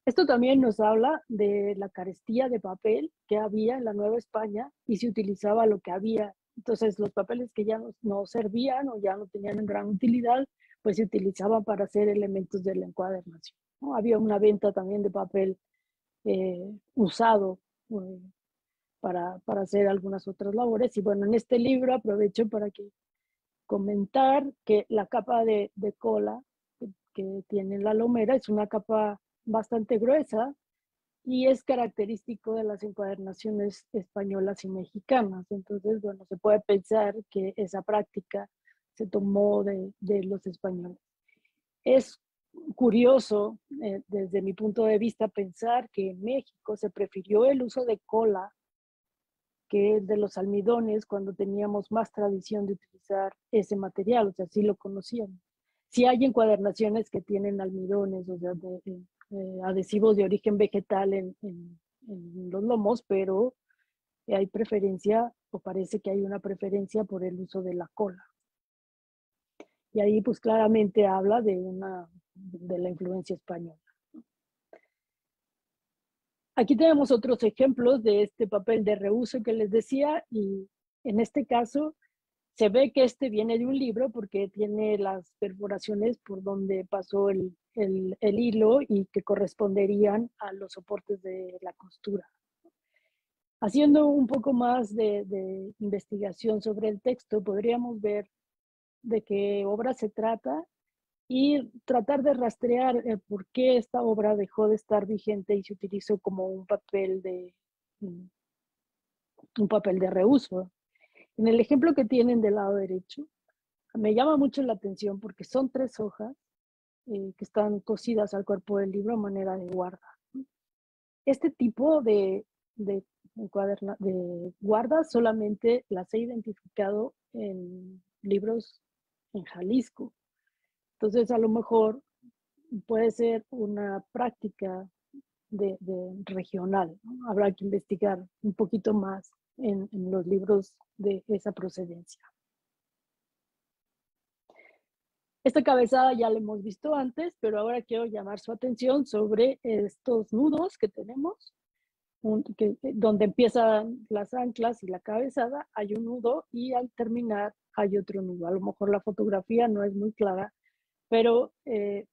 Esto también nos habla de la carestía de papel que había en la Nueva España y se utilizaba lo que había. Entonces los papeles que ya no, servían o ya no tenían gran utilidad, pues se utilizaban para hacer elementos de la encuadernación. Había una venta también de papel eh, usado eh, para, para, hacer algunas otras labores. Y bueno, en este libro aprovecho para que comentar que la capa de, cola que, que tiene la lomera es una capa bastante gruesa y es característico de las encuadernaciones españolas y mexicanas. Entonces, bueno, se puede pensar que esa práctica se tomó de, de los españoles. Es curioso, eh, desde mi punto de vista, pensar que en México se prefirió el uso de cola que de los almidones cuando teníamos más tradición de utilizar ese material, o sea, sí lo conocíamos. Sí hay encuadernaciones que tienen almidones, o sea, de, eh, adhesivos de origen vegetal en, los lomos, pero hay preferencia, o parece que hay una preferencia por el uso de la cola. Y ahí pues claramente habla de, una, de la influencia española. Aquí tenemos otros ejemplos de este papel de reuso que les decía y en este caso se ve que este viene de un libro porque tiene las perforaciones por donde pasó el, el, hilo y que corresponderían a los soportes de la costura. Haciendo un poco más de, de investigación sobre el texto, podríamos ver de qué obra se trata y tratar de rastrear el por qué esta obra dejó de estar vigente y se utilizó como un papel de, un papel de reuso. En el ejemplo que tienen del lado derecho, me llama mucho la atención porque son tres hojas eh, que están cosidas al cuerpo del libro a manera de guarda. Este tipo de, de, de guarda solamente las he identificado en libros en Jalisco. Entonces, a lo mejor puede ser una práctica de, regional. Habrá que investigar un poquito más en, los libros de esa procedencia. Esta cabezada ya la hemos visto antes, pero ahora quiero llamar su atención sobre estos nudos que tenemos, donde empiezan las anclas y la cabezada, hay un nudo y al terminar hay otro nudo. A lo mejor la fotografía no es muy clara, pero eh,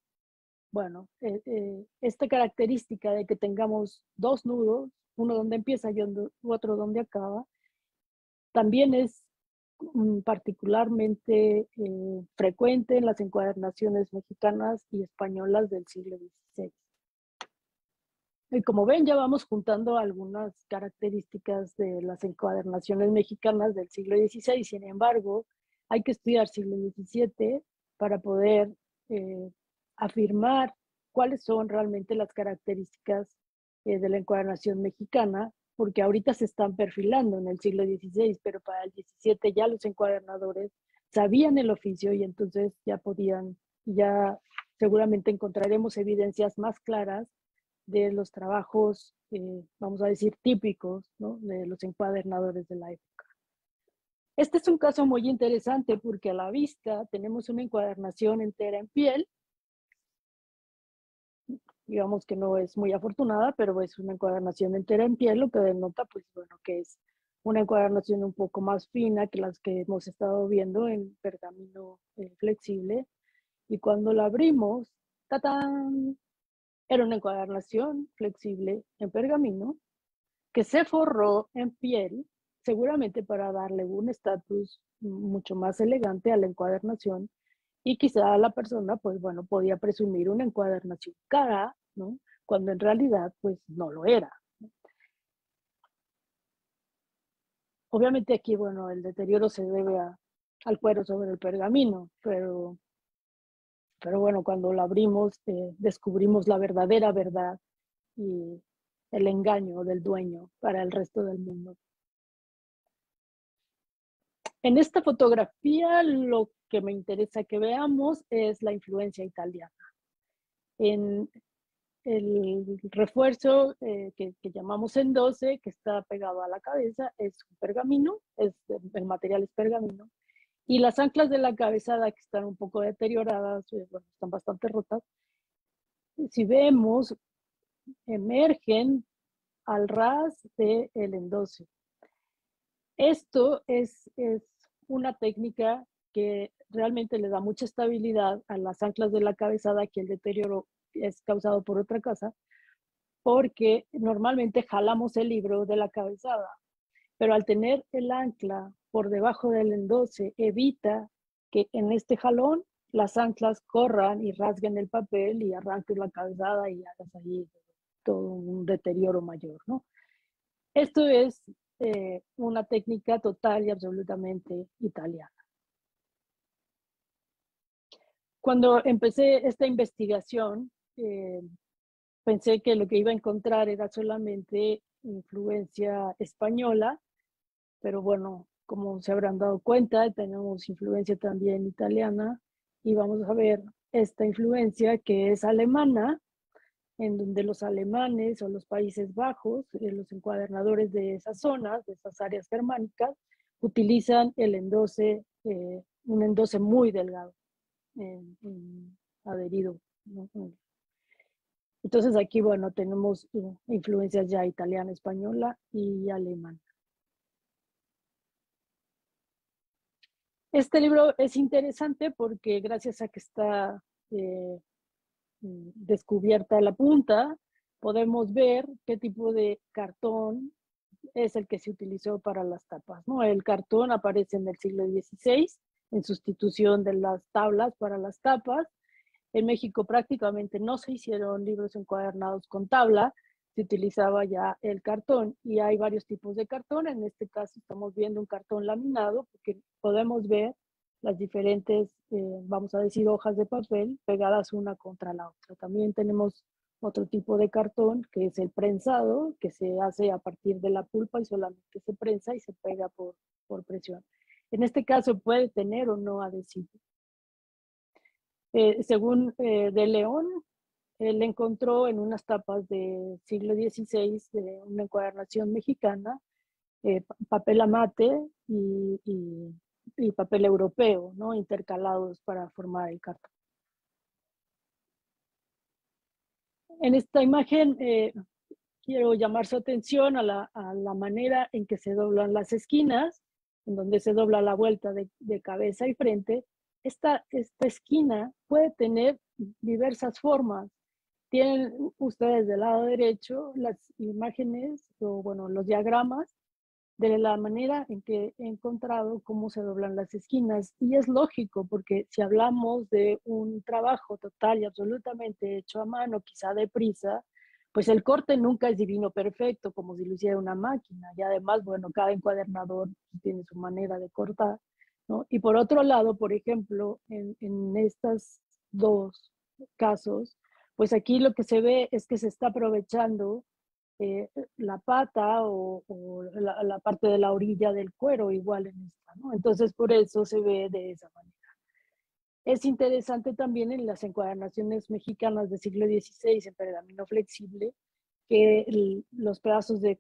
bueno, eh, eh, esta característica de que tengamos dos nudos uno donde empieza y otro donde acaba, también es mm, particularmente frecuente en las encuadernaciones mexicanas y españolas del siglo XVI. Y como ven, ya vamos juntando algunas características de las encuadernaciones mexicanas del siglo XVI. Sin embargo, hay que estudiar siglo XVII para poder eh, afirmar cuáles son realmente las características eh, de la encuadernación mexicana, porque ahorita se están perfilando en el siglo XVI, pero para el XVII ya los encuadernadores sabían el oficio y entonces ya podían, ya seguramente encontraremos evidencias más claras de los trabajos, eh, vamos a decir, típicos de los encuadernadores de la época. Este es un caso muy interesante porque a la vista tenemos una encuadernación entera en piel digamos que no es muy afortunada, pero es una encuadernación entera en piel, lo que denota, pues bueno, que es una encuadernación un poco más fina que las que hemos estado viendo en pergamino eh, flexible. Y cuando la abrimos, ¡tatán! Era una encuadernación flexible en pergamino que se forró en piel, seguramente para darle un estatus mucho más elegante a la encuadernación y quizá la persona, pues bueno, podía presumir una encuadernación cara, ¿no? Cuando en realidad, pues no lo era. Obviamente aquí, bueno, el deterioro se debe al cuero sobre el pergamino, pero, pero bueno, cuando lo abrimos, eh, descubrimos la verdadera verdad y el engaño del dueño para el resto del mundo. En esta fotografía lo que me interesa que veamos es la influencia italiana. En el refuerzo eh, que, llamamos en 12, que está pegado a la cabeza, es pergamino, el material es pergamino. Y las anclas de la cabezada, que están un poco deterioradas, eh, están bastante rotas, si vemos, emergen al ras del el endoce. Esto es, es una técnica que realmente le da mucha estabilidad a las anclas de la cabezada que el deterioro es causado por otra cosa, porque normalmente jalamos el libro de la cabezada, pero al tener el ancla por debajo del endoce evita que en este jalón las anclas corran y rasguen el papel y arranques la cabezada y hagas ahí todo un deterioro mayor, ¿no? Esto es eh, una técnica total y absolutamente italiana. Cuando empecé esta investigación, eh, pensé que lo que iba a encontrar era solamente influencia española, pero bueno, como se habrán dado cuenta, tenemos influencia también italiana y vamos a ver esta influencia que es alemana, en donde los alemanes o los Países Bajos, eh, los encuadernadores de esas zonas, de esas áreas germánicas, utilizan el endoce, eh, un endoce muy delgado adherido. Entonces aquí, bueno, tenemos eh, influencias ya italiana, española y alemana. Este libro es interesante porque gracias a que está eh, mm, descubierta la punta, podemos ver qué tipo de cartón es el que se utilizó para las tapas. ¿no? El cartón aparece en el siglo XVI en sustitución de las tablas para las tapas. En México prácticamente no se hicieron libros encuadernados con tabla, se utilizaba ya el cartón y hay varios tipos de cartón. En este caso estamos viendo un cartón laminado porque podemos ver las diferentes, eh, vamos a decir, hojas de papel pegadas una contra la otra. También tenemos otro tipo de cartón que es el prensado, que se hace a partir de la pulpa y solamente se prensa y se pega por, por presión. En este caso puede tener o no adhesivo. Eh, según eh, De León, él encontró en unas tapas del siglo XVI de una encuadernación mexicana eh, papel amate y, y, papel europeo, ¿no? intercalados para formar el cartón. En esta imagen quiero llamar su atención a la, a la manera en que se doblan las esquinas en donde se dobla la vuelta de, cabeza y frente, esta, esta esquina puede tener diversas formas. Tienen ustedes del lado derecho las imágenes o, bueno, los diagramas de la manera en que he encontrado cómo se doblan las esquinas. Y es lógico, porque si hablamos de un trabajo total y absolutamente hecho a mano, quizá deprisa, pues el corte nunca es divino perfecto, como si lo hiciera una máquina. Y además, bueno, cada encuadernador tiene su manera de cortar, ¿no? Y por otro lado, por ejemplo, en, en estos dos casos, pues aquí lo que se ve es que se está aprovechando eh, la pata o, la, parte de la orilla del cuero igual en esta, ¿no? Entonces por eso se ve de esa manera. Es interesante también en las encuadernaciones mexicanas del siglo XVI en pergamino flexible, que los pedazos de,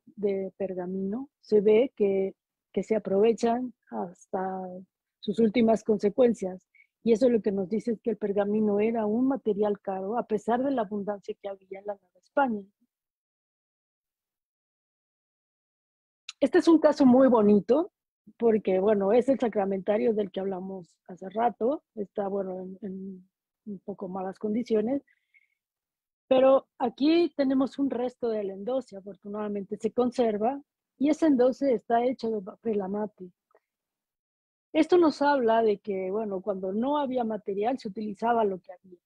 pergamino se ve que, que se aprovechan hasta sus últimas consecuencias. Y eso lo que nos dice es que el pergamino era un material caro, a pesar de la abundancia que había en la Nueva España. Este es un caso muy bonito porque bueno, es el sacramentario del que hablamos hace rato, está bueno en, un poco malas condiciones, pero aquí tenemos un resto del endoce, afortunadamente se conserva, y ese endoce está hecho de papel amate. Esto nos habla de que, bueno, cuando no había material se utilizaba lo que había.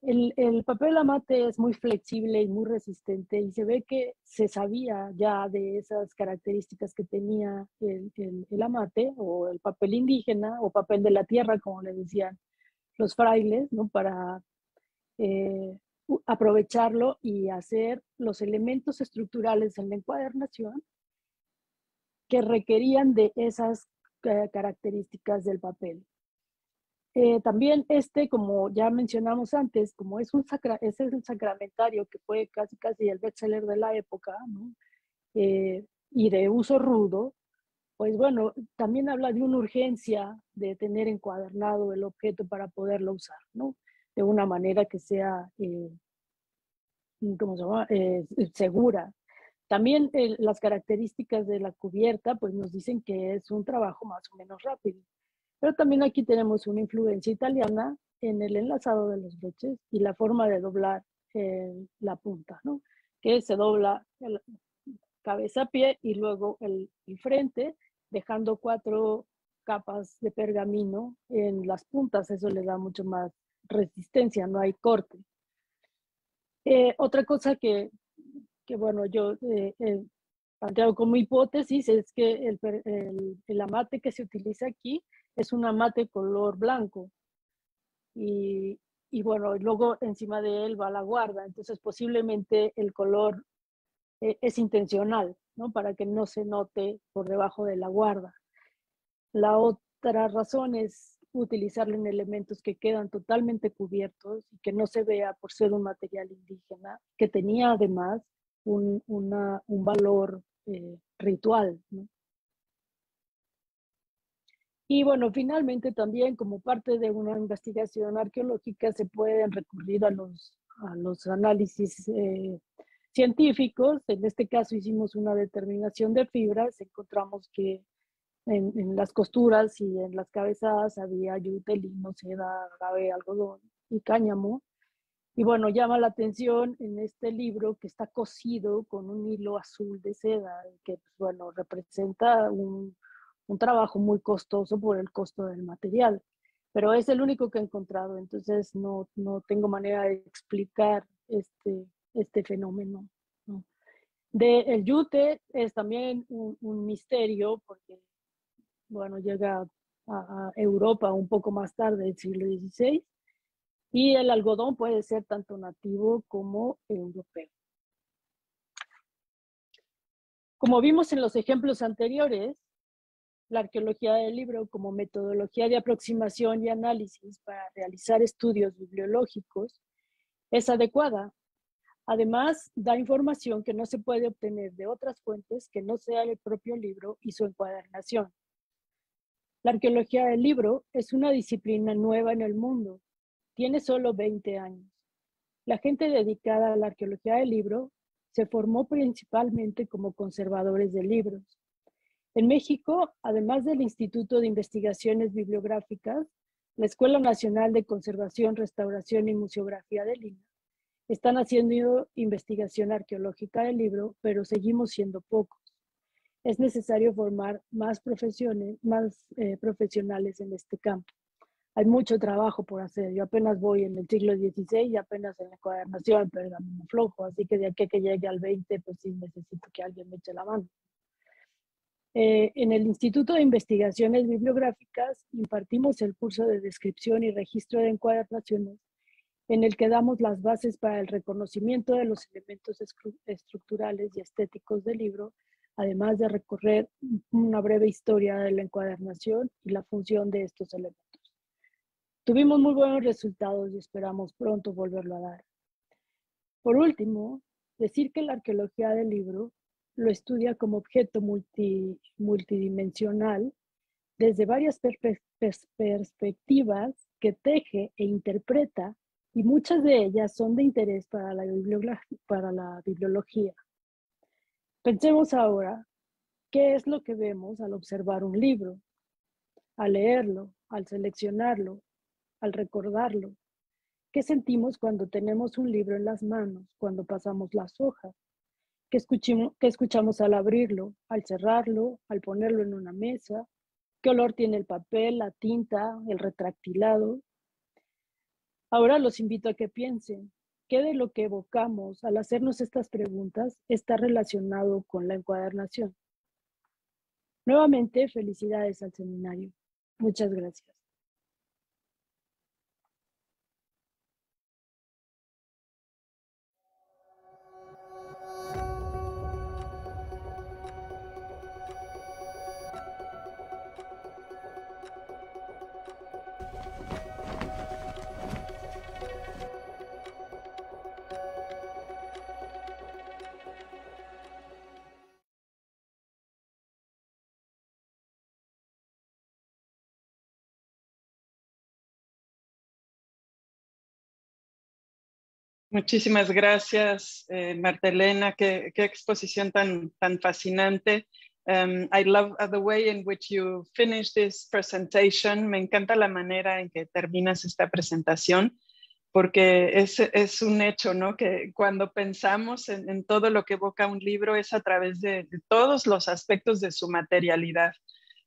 El, papel amate es muy flexible y muy resistente y se ve que se sabía ya de esas características que tenía el, amate o el papel indígena o papel de la tierra, como le decían los frailes, ¿no? para eh, aprovecharlo y hacer los elementos estructurales en la encuadernación que requerían de esas características del papel. Eh, también este, como ya mencionamos antes, como es un sacra es el sacramentario que fue casi casi el bestseller de la época, ¿no? Eh, y de uso rudo, pues bueno, también habla de una urgencia de tener encuadernado el objeto para poderlo usar, ¿no? De una manera que sea, eh, ¿cómo se llama? Eh, segura. También las características de la cubierta, pues nos dicen que es un trabajo más o menos rápido. Pero también aquí tenemos una influencia italiana en el enlazado de los broches y la forma de doblar la punta, ¿no? Que se dobla cabeza a pie y luego el, frente, dejando cuatro capas de pergamino en las puntas, eso le da mucho más resistencia, no hay corte. Eh, otra cosa que, que bueno, yo he eh, planteado como hipótesis es que el, el, el, amate que se utiliza aquí es un amate color blanco. Y, y bueno, luego encima de él va la guarda, entonces posiblemente el color eh, es intencional, ¿no? Para que no se note por debajo de la guarda. La otra razón es utilizarlo en elementos que quedan totalmente cubiertos y que no se vea por ser un material indígena, que tenía además un, un valor eh, ritual. Y bueno, finalmente también como parte de una investigación arqueológica se pueden recurrir a los, a los análisis eh, científicos. En este caso hicimos una determinación de fibras, encontramos que en, las costuras y en las cabezadas había yute, lino, seda, agave, algodón y cáñamo. Y bueno, llama la atención en este libro que está cosido con un hilo azul de seda, que pues, bueno, representa un, un trabajo muy costoso por el costo del material. Pero es el único que he encontrado, entonces no, no tengo manera de explicar este, este fenómeno. De el yute es también un, misterio porque, bueno, llega a, Europa un poco más tarde, del siglo XVI, y el algodón puede ser tanto nativo como europeo. Como vimos en los ejemplos anteriores, la arqueología del libro como metodología de aproximación y análisis para realizar estudios bibliológicos es adecuada Además, da información que no se puede obtener de otras fuentes que no sea el propio libro y su encuadernación. La arqueología del libro es una disciplina nueva en el mundo. Tiene solo 20 años. La gente dedicada a la arqueología del libro se formó principalmente como conservadores de libros. En México, además del Instituto de Investigaciones Bibliográficas, la Escuela Nacional de Conservación, Restauración y Museografía de Lima están haciendo investigación arqueológica del libro, pero seguimos siendo pocos. Es necesario formar más profesiones, más eh, profesionales en este campo. Hay mucho trabajo por hacer. Yo apenas voy en el siglo XVI y apenas en la encuadernación, pergamino flojo, así que de aquí que llegue al 20, pues sí necesito que alguien me eche la mano. Eh, en el Instituto de Investigaciones Bibliográficas impartimos el curso de descripción y registro de encuadernaciones en el que damos las bases para el reconocimiento de los elementos estructurales y estéticos del libro, además de recorrer una breve historia de la encuadernación y la función de estos elementos. Tuvimos muy buenos resultados y esperamos pronto volverlo a dar. Por último, decir que la arqueología del libro lo estudia como objeto multidimensional desde varias perspectivas que teje e interpreta y muchas de ellas son de interés para la, bibliología. Pensemos ahora, ¿qué es lo que vemos al observar un libro, al leerlo, al seleccionarlo, al recordarlo? ¿Qué sentimos cuando tenemos un libro en las manos, cuando pasamos las hojas? ¿Qué escuchamos, qué escuchamos al abrirlo, al cerrarlo, al ponerlo en una mesa? ¿Qué olor tiene el papel, la tinta, el retractilado? Ahora los invito a que piensen, ¿qué de lo que evocamos al hacernos estas preguntas está relacionado con la encuadernación? Nuevamente, felicidades al seminario. Muchas gracias. Muchísimas gracias, eh, Marta Elena. Qué, qué, exposición tan, tan fascinante. Um, I love the way in which you finish this presentation. Me encanta la manera en que terminas esta presentación, porque es, es un hecho, ¿no? Que cuando pensamos en, en, todo lo que evoca un libro es a través de, de todos los aspectos de su materialidad.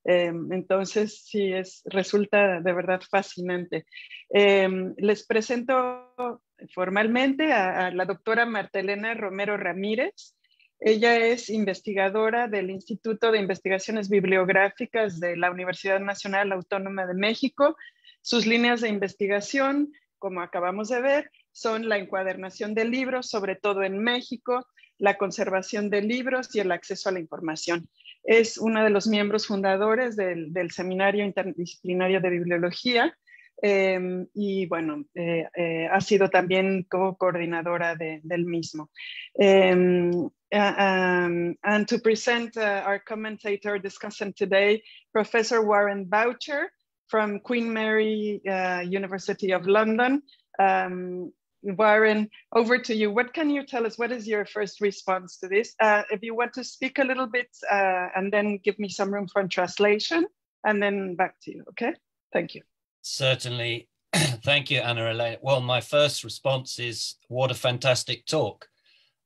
Eh, entonces, sí, es, resulta de verdad fascinante. Eh, les presento formalmente a, la doctora Martelena Romero Ramírez. Ella es investigadora del Instituto de Investigaciones Bibliográficas de la Universidad Nacional Autónoma de México. Sus líneas de investigación, como acabamos de ver, son la encuadernación de libros, sobre todo en México, la conservación de libros y el acceso a la información. Es uno de los miembros fundadores del Seminario Interdisciplinario de Bibliología eh, y bueno, eh, eh, ha sido también co-coordinadora de, del mismo. Um, um, and to present uh, our commentator discussant today, Professor Warren Boucher from Queen Mary uh, University of London. Um, Warren, over to you. What can you tell us? What is your first response to this? Uh, if you want to speak a little bit uh, and then give me some room for translation and then back to you, okay? Thank you. Certainly. Thank you, Anna Elaine. Well, my first response is what a fantastic talk.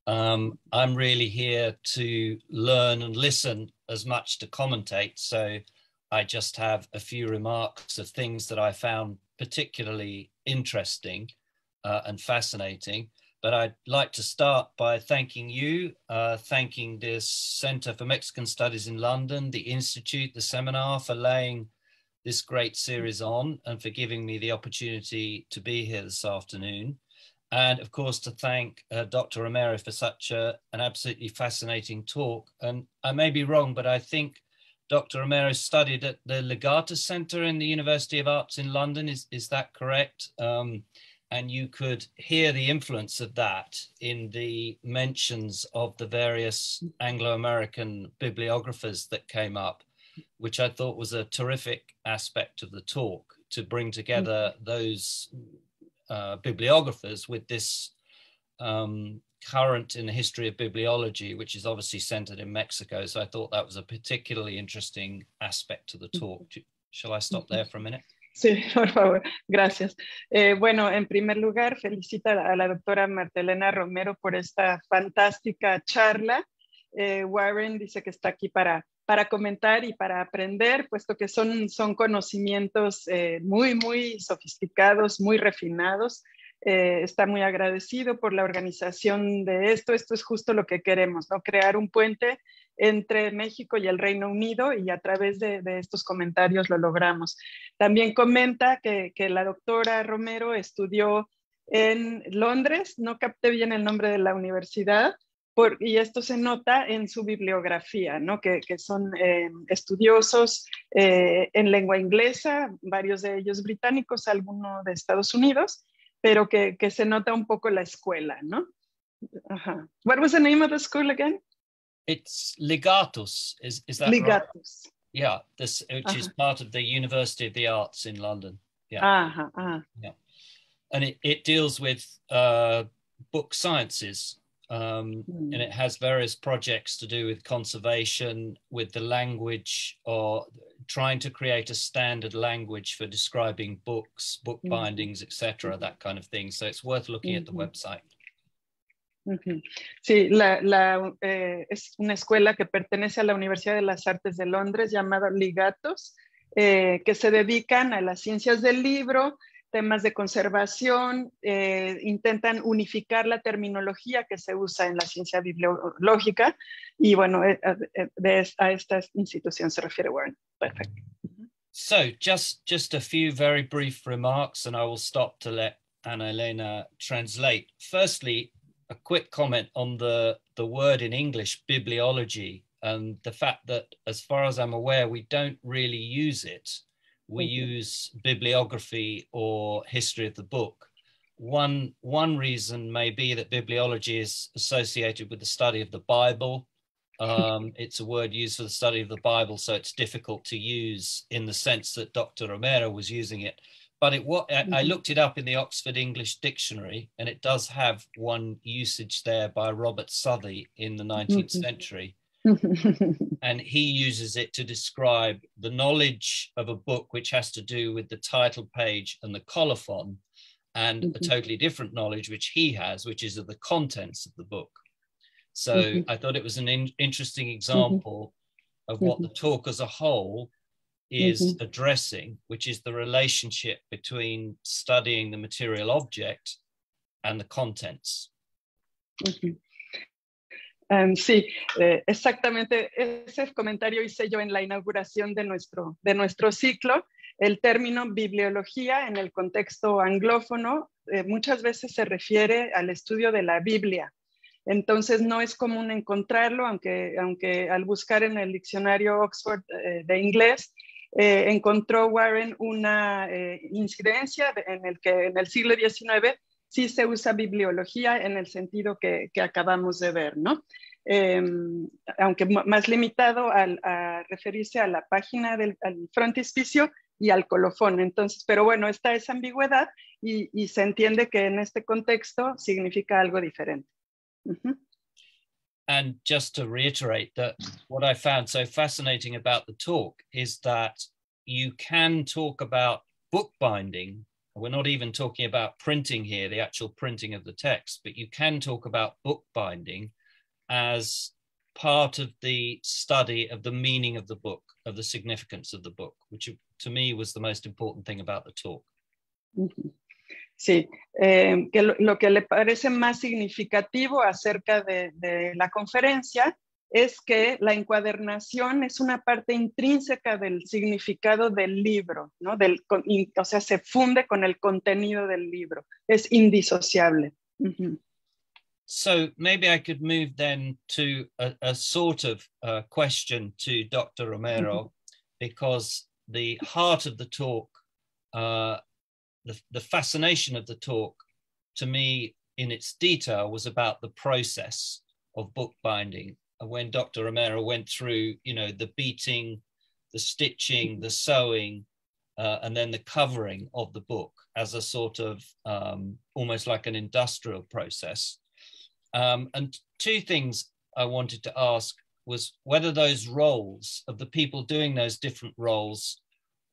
Um, I'm really here to learn and listen as much to commentate. So I just have a few remarks of things that I found particularly interesting uh, and fascinating. But I'd like to start by thanking you, uh, thanking this Center for Mexican Studies in London, the Institute, the seminar for laying this great series on and for giving me the opportunity to be here this afternoon. And of course, to thank uh, Dr. Romero for such a, an absolutely fascinating talk. And I may be wrong, but I think Dr. Romero studied at the Legatus Center in the University of Arts in London. Is, is that correct? Um, and you could hear the influence of that in the mentions of the various Anglo-American bibliographers that came up, which I thought was a terrific aspect of the talk to bring together mm-hmm. those uh, bibliographers with this um, current in the history of bibliology, which is obviously centered in Mexico. So I thought that was a particularly interesting aspect to the mm-hmm. talk. Shall I stop there for a minute? Sí, por favor, gracias. Eh, bueno, en primer lugar, felicita a la doctora Martelena Romero por esta fantástica charla. Eh, Warren dice que está aquí para, para comentar y para aprender, puesto que son, son conocimientos eh, muy, muy sofisticados, muy refinados. Eh, está muy agradecido por la organización de esto. Esto es justo lo que queremos, ¿no? Crear un puente entre México y el Reino Unido y a través de, estos comentarios lo logramos. También comenta que, la doctora Romero estudió en Londres, no capté bien el nombre de la universidad, y esto se nota en su bibliografía, ¿no? que, son eh, estudiosos eh, en lengua inglesa, varios de ellos británicos, algunos de Estados Unidos, pero que, se nota un poco la escuela. ¿no? Ajá. What was the name of the school again? It's Legatus, is, is that Legatus. Right? Yeah, this which uh-huh. is part of the University of the Arts in London. Yeah. Uh-huh. Yeah. And it, it deals with uh, book sciences um, mm. and it has various projects to do with conservation, with the language, or trying to create a standard language for describing books, book mm. bindings, etc., that kind of thing. So it's worth looking mm-hmm. at the mm-hmm. website. Sí, la, la, eh, es una escuela que pertenece a la Universidad de las Artes de Londres llamada Ligatos, eh, que se dedican a las ciencias del libro, temas de conservación, eh, intentan unificar la terminología que se usa en la ciencia bibliológica y bueno, eh, eh, de, a esta institución se refiere Warren. Perfecto. So just, just a few very brief remarks and I will stop to let Ana Elena translate. Firstly, a quick comment on the, the word in English, bibliology, and the fact that, as far as I'm aware, we don't really use it. We mm-hmm. use bibliography or history of the book. One, one reason may be that bibliology is associated with the study of the Bible. Um, it's a word used for the study of the Bible, so it's difficult to use in the sense that Dr. Romero was using it but it what I, I looked it up in the Oxford English Dictionary, and it does have one usage there by Robert Southey in the 19th Mhm. century, and he uses it to describe the knowledge of a book which has to do with the title page and the colophon, and a Mhm. totally different knowledge which he has, which is of the contents of the book. So Mhm. I thought it was an in- interesting example of what the talk as a whole is Mhm. addressing, which is the relationship between studying the material object and the contents. Em, sí, eh, exactamente ese comentario hice yo en la inauguración de nuestro, de nuestro ciclo. El término bibliología en el contexto anglófono eh, muchas veces se refiere al estudio de la Biblia. Entonces no es común encontrarlo, aunque, aunque al buscar en el diccionario Oxford eh, de inglés eh, encontró Warren una eh, incidencia de- en el que en el siglo XIX sí se usa bibliología en el sentido que, acabamos de ver, ¿no? Eh, aunque más limitado al, referirse a la página del frontispicio y al colofón. Entonces, pero bueno, está esa ambigüedad y, y se entiende que en este contexto significa algo diferente. Ujú. And just to reiterate that what I found so fascinating about the talk is that you can talk about bookbinding. We're not even talking about printing here, the actual printing of the text, but you can talk about bookbinding as part of the study of the meaning of the book, of the significance of the book, which to me was the most important thing about the talk. Ujú. Sí, eh, que lo, lo que le parece más significativo acerca de, de la conferencia es que la encuadernación es una parte intrínseca del significado del libro, ¿no? Del, con- in- o sea, se funde con el contenido del libro, es indisociable. Ujú. So maybe I could move then to a, a sort of uh, question to Dr. Romero, because the heart of the talk, uh, the, the fascination of the talk to me in its detail was about the process of bookbinding. And when Dr. Romero went through, you know, the beating, the stitching, the sewing, uh, and then the covering of the book as a sort of um, almost like an industrial process. Um, and two things I wanted to ask was whether those roles of the people doing those different roles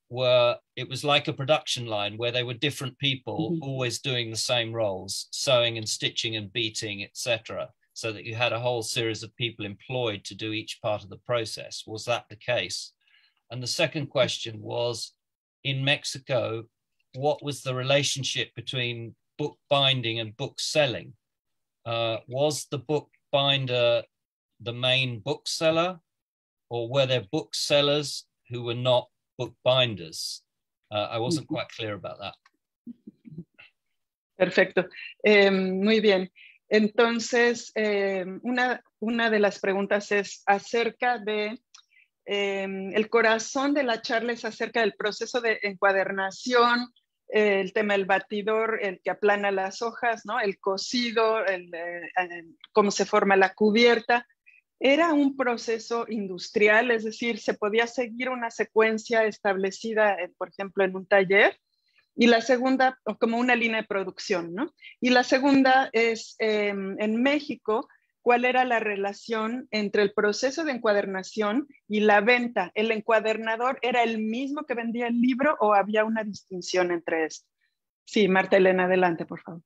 were, it was like a production line where they were different people Mhm. always doing the same roles, sewing and stitching and beating, etc. So that you had a whole series of people employed to do each part of the process. Was that the case? And the second question was in Mexico, what was the relationship between book binding and book selling? Uh, was the book binder the main bookseller, or were there booksellers who were not book binders? Uh, I wasn't Mhm. quite clear about that. Perfecto. Eh, muy bien. Entonces, eh, una, una de las preguntas es acerca de eh, el corazón de la charla es acerca del proceso de encuadernación, eh, el tema del batidor, el que aplana las hojas, ¿no? El cocido, el, eh, cómo se forma la cubierta. Era un proceso industrial, es decir, se podía seguir una secuencia establecida, por ejemplo, en un taller, y la segunda, como una línea de producción, ¿no? Y la segunda es eh, en México, ¿cuál era la relación entre el proceso de encuadernación y la venta? ¿El encuadernador era el mismo que vendía el libro o había una distinción entre esto? Sí, Marta Elena, adelante, por favor.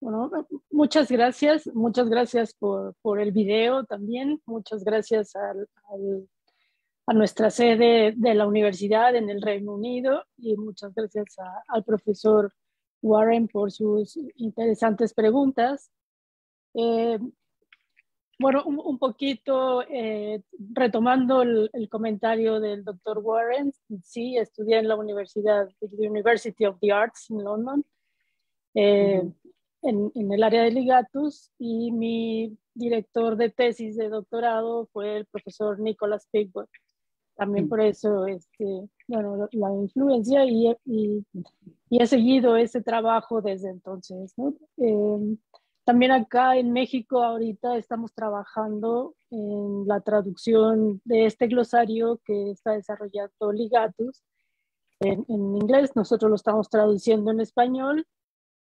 Bueno, muchas gracias, muchas gracias por, por el video también, muchas gracias al, a nuestra sede de la universidad en el Reino Unido y muchas gracias a, al profesor Warren por sus interesantes preguntas. Eh, bueno, un, un poquito eh, retomando el, el, comentario del doctor Warren, sí, estudié en la Universidad, the University of the Arts en London. Eh, en, en, el área de ligatus y mi director de tesis de doctorado fue el profesor Nicholas Pigwood. También por eso, este, bueno, la influencia y, y, y, he seguido ese trabajo desde entonces. ¿no? Eh, también acá en México ahorita estamos trabajando en la traducción de este glosario que está desarrollando Ligatus en, inglés. Nosotros lo estamos traduciendo en español.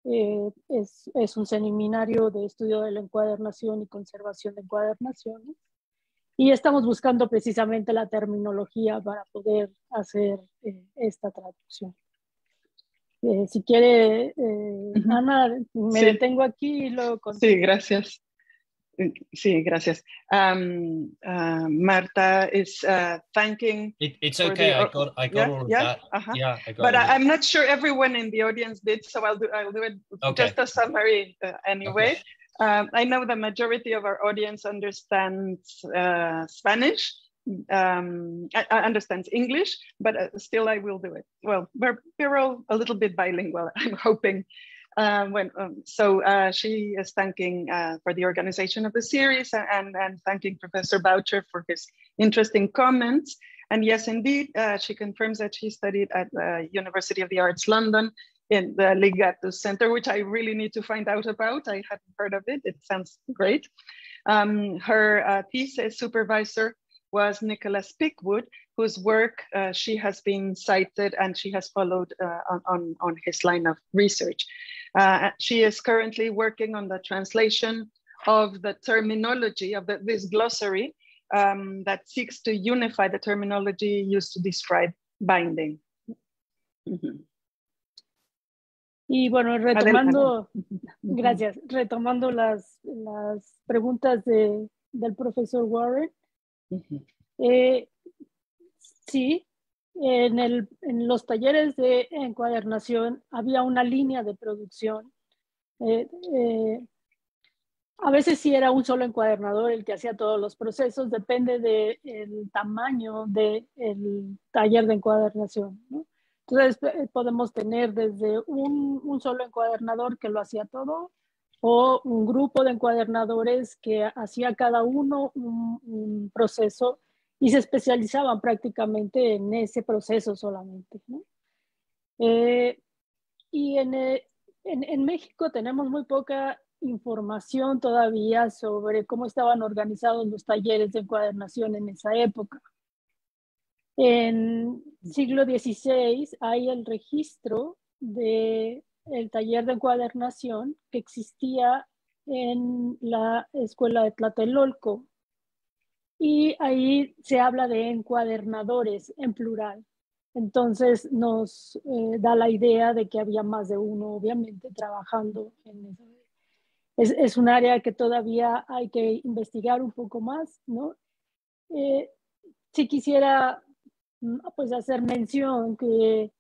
Eh, es, es, un seminario de estudio de la encuadernación y conservación de encuadernaciones. Y estamos buscando precisamente la terminología para poder hacer eh, esta traducción. Eh, si quiere, eh, Ana, me detengo aquí y luego Sí, gracias. Sí, gracias. Um, uh, Marta is uh, thanking. It, it's okay. The, I got, I got yeah, all of yeah? that. Uh -huh. Yeah, I got but I, am not sure everyone in the audience did, so I'll do, I'll do it okay. just a summary uh, anyway. Okay. Um, I know the majority of our audience understands uh, Spanish, um, I, I understands English, but uh, still I will do it. Well, we're, we're all a little bit bilingual, I'm hoping. Uh, when, um, so uh, she is thanking uh, for the organization of the series and, and thanking Professor Boucher for his interesting comments. And yes, indeed, uh, she confirms that she studied at the University of the Arts London in the Ligatus Center, which I really need to find out about. I hadn't heard of it. It sounds great. Um, her uh, thesis supervisor was Nicholas Pickwood, whose work uh, she has been cited and she has followed uh, on, on, his line of research. Uh, she is currently working on the translation of the terminology of the, this glossary um, that seeks to unify the terminology used to describe binding. Mm -hmm. Y bueno, retomando, gracias, retomando las, las preguntas de, del profesor Warren. Eh, sí, en, el, en, los talleres de encuadernación había una línea de producción. Eh, eh, a veces sí era un solo encuadernador el que hacía todos los procesos, depende del tamaño del taller de encuadernación. ¿no? Entonces eh, podemos tener desde un, solo encuadernador que lo hacía todo o un grupo de encuadernadores que hacía cada uno un, un proceso y se especializaban prácticamente en ese proceso solamente. Eh, y en, eh, en, en México tenemos muy poca información todavía sobre cómo estaban organizados los talleres de encuadernación en esa época. En siglo XVI hay el registro del el taller de encuadernación que existía en la escuela de Tlatelolco. Y ahí se habla de encuadernadores en plural. Entonces nos eh, da la idea de que había más de uno, obviamente, trabajando en eso. Es, es un área que todavía hay que investigar un poco más, ¿no? Eh, si quisiera pues hacer mención que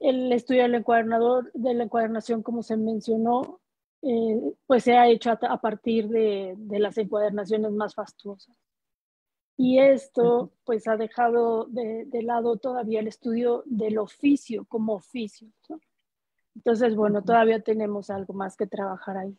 el estudio del encuadernador, de la encuadernación, como se mencionó, eh, pues se ha hecho a, partir de, de, las encuadernaciones más fastuosas. Y esto pues ha dejado de, de, lado todavía el estudio del oficio como oficio. Entonces, bueno, todavía tenemos algo más que trabajar ahí.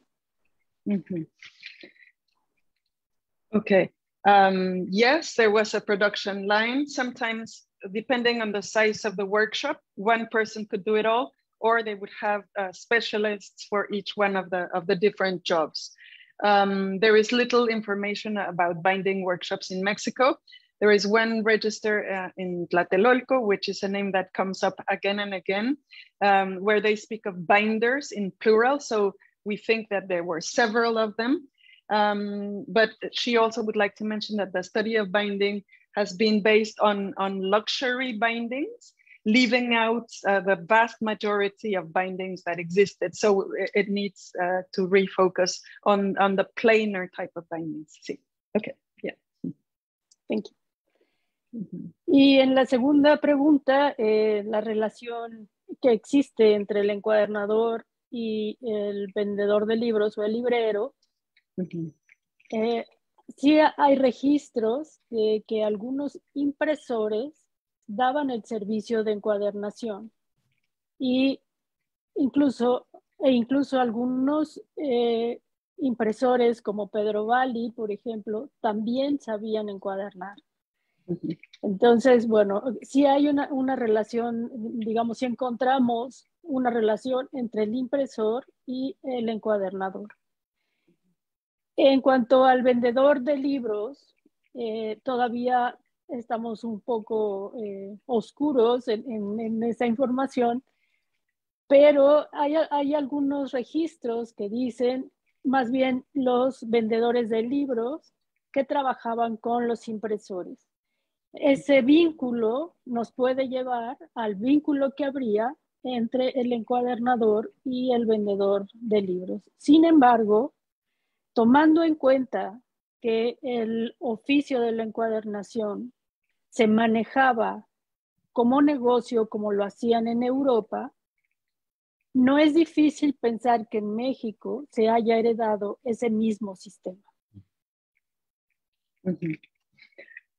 Okay. Um, yes, there was a production line. Sometimes, depending on the size of the workshop, one person could do it all, or they would have uh, specialists for each one of the, of the different jobs. Um, there is little information about binding workshops in Mexico. There is one register uh, in Tlatelolco, which is a name that comes up again and again, um, where they speak of binders in plural. So we think that there were several of them. Um, but she also would like to mention that the study of binding has been based on, on luxury bindings, leaving out uh, the vast majority of bindings that existed. So it, it needs uh, to refocus on, on the plainer type of bindings. Sí. Okay, yeah. Thank you. Uh -huh. Y en la segunda pregunta, eh, la relación que existe entre el encuadernador y el vendedor de libros o el librero eh, sí hay registros de que algunos impresores daban el servicio de encuadernación y incluso, e incluso algunos eh, impresores como Pedro Valli, por ejemplo, también sabían encuadernar. Entonces, bueno, sí hay una, una relación, digamos, si encontramos una relación entre el impresor y el encuadernador. En cuanto al vendedor de libros, eh, todavía estamos un poco eh, oscuros en, esa información, pero hay, algunos registros que dicen más bien los vendedores de libros que trabajaban con los impresores. Ese vínculo nos puede llevar al vínculo que habría entre el encuadernador y el vendedor de libros. Sin embargo, tomando en cuenta que el oficio de la encuadernación se manejaba como negocio como lo hacían en Europa, no es difícil pensar que en México se haya heredado ese mismo sistema.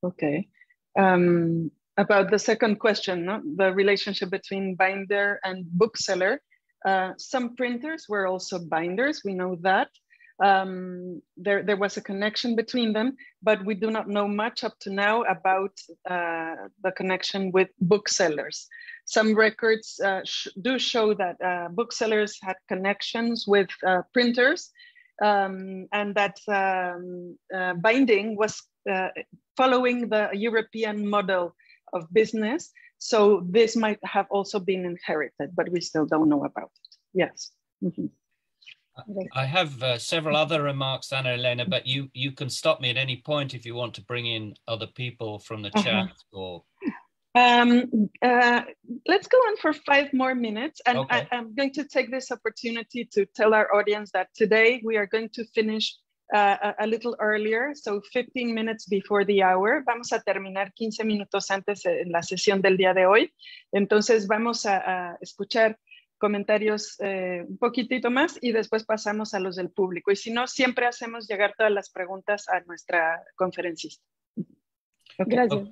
Okay. Um, about the second question, no? the relationship between binder and bookseller. Uh, some printers were also binders, we know that. Um, there, there was a connection between them, but we do not know much up to now about uh, the connection with booksellers. Some records uh, sh do show that uh, booksellers had connections with uh, printers um, and that um, uh, binding was uh, following the European model of business. So this might have also been inherited, but we still don't know about it. Yes. Mm -hmm. I have uh, several other remarks, Anna Elena, but you you can stop me at any point if you want to bring in other people from the uh-huh. chat or. Um, uh, let's go on for five more minutes, and okay. I, am going to take this opportunity to tell our audience that today we are going to finish uh, a, a, little earlier, so 15 minutes before the hour. Vamos a terminar 15 minutos antes en la sesión del día de hoy. Entonces vamos a, a escuchar comentarios eh, un poquitito más y después pasamos a los del público. Y si no, siempre hacemos llegar todas las preguntas a nuestra conferencista. Okay. Gracias.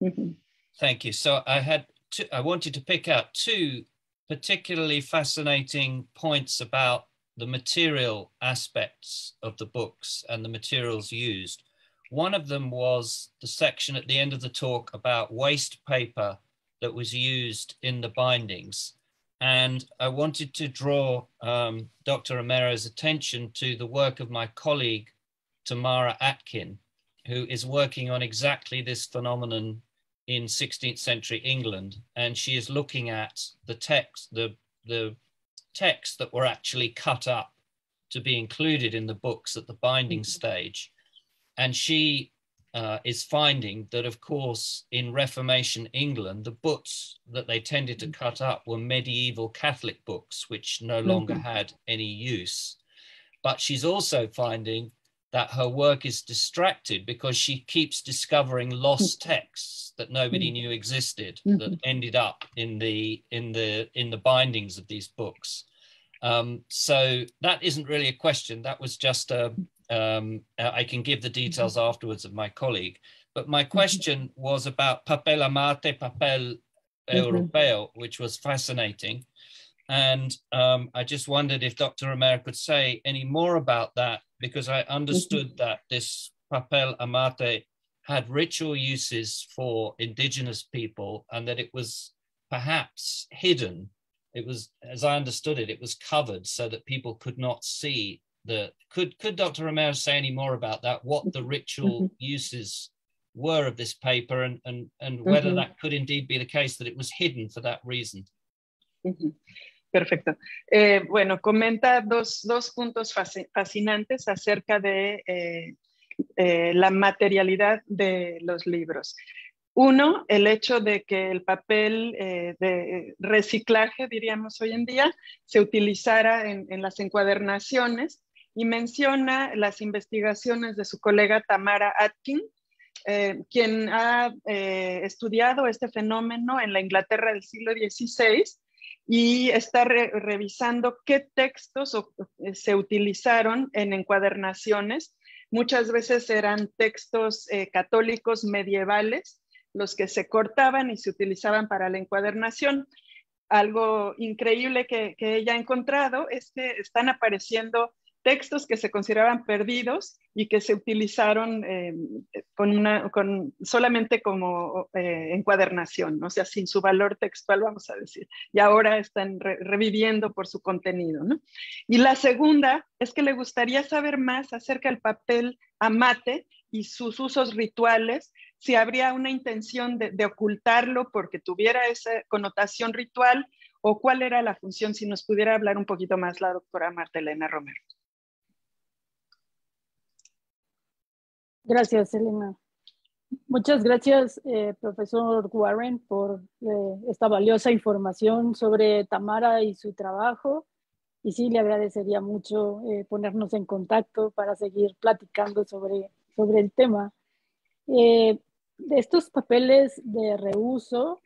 Oh. Thank you. So I had two, I wanted to pick out two particularly fascinating points about the material aspects of the books and the materials used. One of them was the section at the end of the talk about waste paper that was used in the bindings. And I wanted to draw um, Dr. Romero's attention to the work of my colleague, Tamara Atkin, who is working on exactly this phenomenon in 16th century England. And she is looking at the text, the, the texts that were actually cut up to be included in the books at the binding mm-hmm. stage. And she uh, is finding that, of course, in Reformation England, the books that they tended to cut up were medieval Catholic books, which no longer mm-hmm. had any use. But she's also finding that her work is distracted because she keeps discovering lost mm. texts that nobody mm. knew existed that mm-hmm. ended up in the in the in the bindings of these books. Um, so that isn't really a question. That was just a, um, I can give the details mm-hmm. afterwards of my colleague. But my mm-hmm. question was about papel amate, papel mm-hmm. europeo, which was fascinating. And um, I just wondered if Dr. Romero could say any more about that, because I understood that this papel amate had ritual uses for indigenous people and that it was perhaps hidden. It was, as I understood it, it was covered so that people could not see the could could Dr. Romero say any more about that? What the ritual mm-hmm. uses were of this paper, and and and whether mm-hmm. that could indeed be the case that it was hidden for that reason. Mm-hmm. Perfecto. Eh, bueno, comenta dos, dos puntos fascinantes acerca de eh, eh, la materialidad de los libros. Uno, el hecho de que el papel eh, de reciclaje, diríamos hoy en día, se utilizara en, en las encuadernaciones y menciona las investigaciones de su colega Tamara Atkin, eh, quien ha eh, estudiado este fenómeno en la Inglaterra del siglo XVI y está revisando qué textos eh, se utilizaron en encuadernaciones. Muchas veces eran textos católicos medievales los que se cortaban y se utilizaban para la encuadernación. Algo increíble que, que ella ha encontrado es que están apareciendo textos que se consideraban perdidos y que se utilizaron eh, solamente como eh, encuadernación, o sea, sin su valor textual, vamos a decir, y ahora están reviviendo por su contenido. ¿no? Y la segunda es que le gustaría saber más acerca del papel amate y sus usos rituales, si habría una intención de, de ocultarlo porque tuviera esa connotación ritual o cuál era la función, si nos pudiera hablar un poquito más la doctora Marta Elena Romero. Gracias, Elena. Muchas gracias, eh, profesor Warren, por eh, esta valiosa información sobre Tamara y su trabajo. Y sí, le agradecería mucho eh, ponernos en contacto para seguir platicando sobre, sobre el tema. de estos papeles de reuso,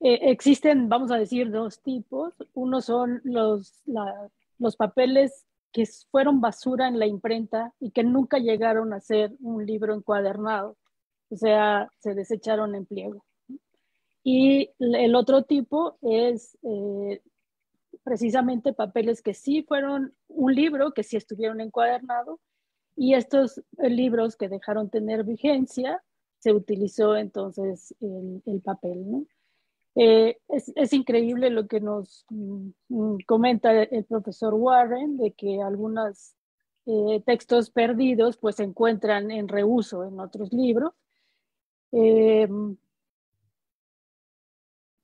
existen, vamos a decir, dos tipos. Uno son los, los papeles que fueron basura en la imprenta y que nunca llegaron a ser un libro encuadernado, o sea, se desecharon en pliego. Y el otro tipo es eh, precisamente papeles que sí fueron un libro, que sí estuvieron encuadernados, y estos eh, libros que dejaron tener vigencia, se utilizó entonces el, el papel. ¿no? Eh, es, increíble lo que nos mm, mm, comenta el profesor Warren de que algunos eh, textos perdidos pues se encuentran en reuso en otros libros. Eh,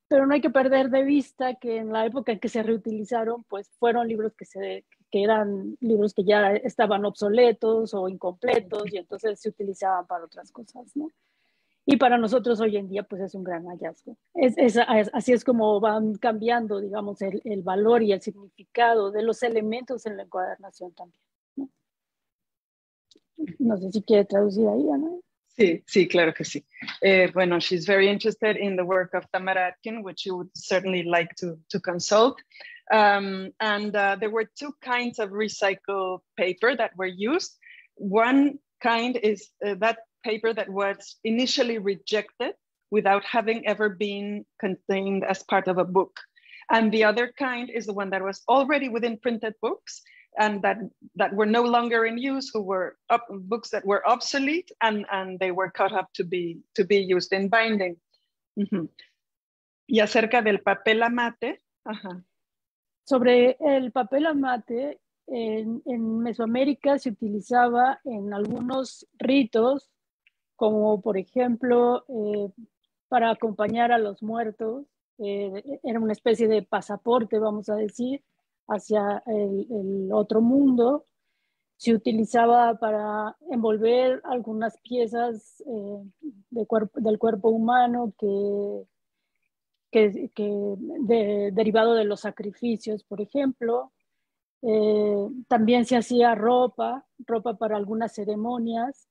pero no hay que perder de vista que en la época en que se reutilizaron, pues fueron libros que, se, que eran libros que ya estaban obsoletos o incompletos y entonces se utilizaban para otras cosas, ¿no? Y para nosotros hoy en día, pues es un gran hallazgo. Es, así es como van cambiando, digamos, el, el, valor y el significado de los elementos en la encuadernación también. No, no sé si quiere traducir ahí, Ana. Sí, sí, claro que sí. Eh, bueno, she's very interested in the work of Tamara Atkin, which you would certainly like to, to consult. Um, and uh, there were two kinds of recycled paper that were used. One kind is uh, that paper that was initially rejected without having ever been contained as part of a book. And the other kind is the one that was already within printed books and that, that were no longer in use, who were up, books that were obsolete and, and they were cut up to be, to be used in binding. Uh -huh. Y acerca del papel amate. Ajá. Sobre el papel amate, en, en Mesoamérica se utilizaba en algunos ritos como por ejemplo eh, para acompañar a los muertos, eh, era una especie de pasaporte, vamos a decir, hacia el, otro mundo. Se utilizaba para envolver algunas piezas eh, del cuerpo humano que, que, derivado de los sacrificios, por ejemplo. también se hacía ropa, ropa para algunas ceremonias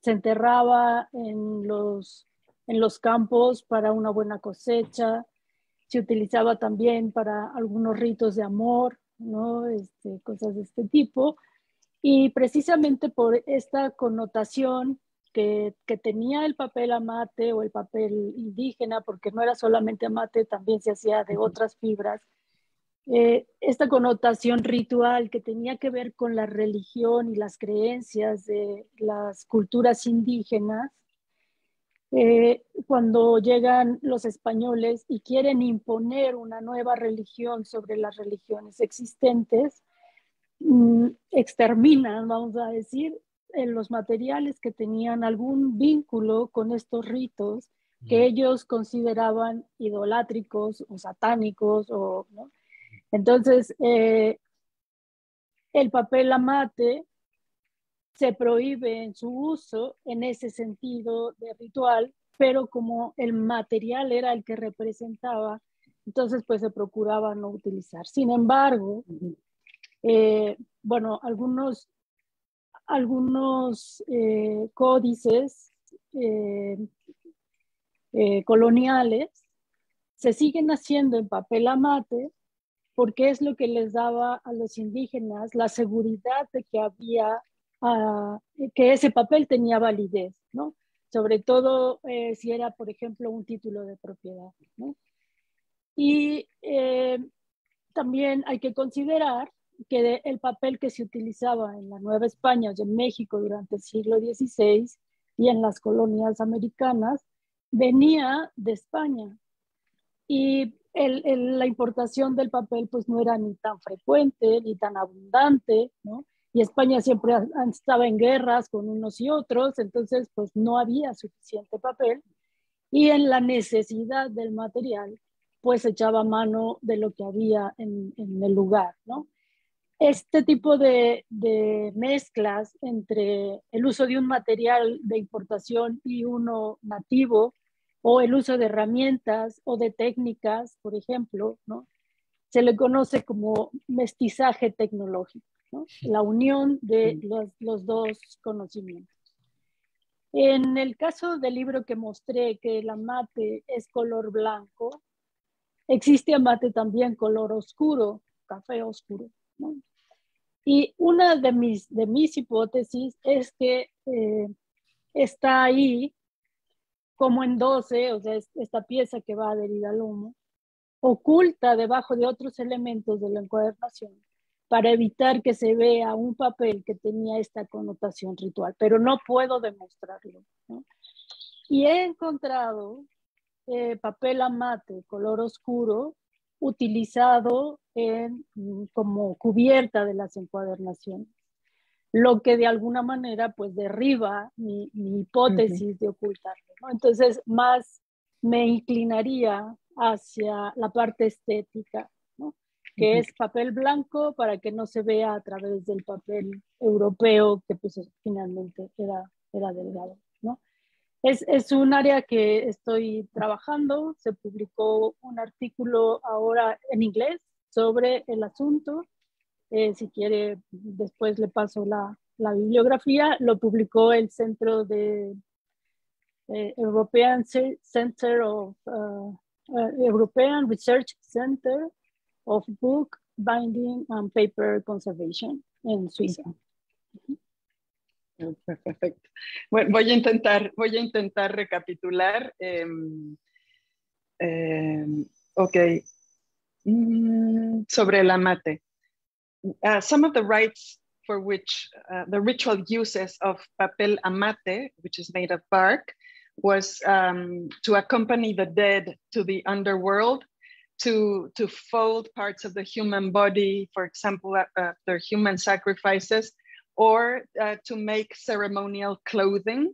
se enterraba en los, en los campos para una buena cosecha, se utilizaba también para algunos ritos de amor, ¿no? Este, cosas de este tipo. Y precisamente por esta connotación que, que, tenía el papel amate o el papel indígena, porque no era solamente amate, también se hacía de otras fibras, eh, esta connotación ritual que tenía que ver con la religión y las creencias de las culturas indígenas, eh, cuando llegan los españoles y quieren imponer una nueva religión sobre las religiones existentes, mm, exterminan, vamos a decir, en los materiales que tenían algún vínculo con estos ritos que mm. ellos consideraban idolátricos o satánicos o ¿no? Entonces, eh, el papel amate se prohíbe en su uso en ese sentido de ritual, pero como el material era el que representaba, entonces pues se procuraba no utilizar. Sin embargo, eh, bueno, algunos, algunos eh, códices coloniales se siguen haciendo en papel amate porque es lo que les daba a los indígenas la seguridad de que había, uh, que ese papel tenía validez, ¿no? Sobre todo eh, si era, por ejemplo, un título de propiedad, ¿no? Y eh, también hay que considerar que el papel que se utilizaba en la Nueva España, en México durante el siglo XVI y en las colonias americanas, venía de España. Y la importación del papel pues no era ni tan frecuente ni tan abundante. Y España siempre estaba en guerras con unos y otros, entonces pues no había suficiente papel. Y en la necesidad del material, pues echaba mano de lo que había en, el lugar. Este tipo de, mezclas entre el uso de un material de importación y uno nativo, o el uso de herramientas o de técnicas, por ejemplo, ¿no? se le conoce como mestizaje tecnológico, ¿no? la unión de los, los dos conocimientos. En el caso del libro que mostré, que el amate es color blanco, existe amate también color oscuro, café oscuro. ¿no? Y una de mis, de mis hipótesis es que eh, está ahí como en 12, o sea, esta pieza que va a adherir al humo, oculta debajo de otros elementos de la encuadernación para evitar que se vea un papel que tenía esta connotación ritual, pero no puedo demostrarlo. Y he encontrado eh, papel amate, color oscuro, utilizado en, mm, como cubierta de las encuadernaciones, lo que de alguna manera pues derriba mi, hipótesis de ocultarlo. Entonces, más me inclinaría hacia la parte estética, que es papel blanco para que no se vea a través del papel europeo, que pues finalmente era, era delgado. ¿no? Es, es, un área que estoy trabajando, se publicó un artículo ahora en inglés sobre el asunto, eh, si quiere después le paso la, la bibliografía, lo publicó el Centro de European Center of uh, uh, European Research Center of Book Binding and Paper Conservation en Suiza. Perfecto. Bueno, voy a intentar, voy a intentar recapitular. Eh, eh, ok. Mm, sobre el amate. Uh, some of the rites for which uh, the ritual uses of papel amate, which is made of bark, was um, to accompany the dead to the underworld, to, to fold parts of the human body, for example, after human sacrifices, or uh, to make ceremonial clothing.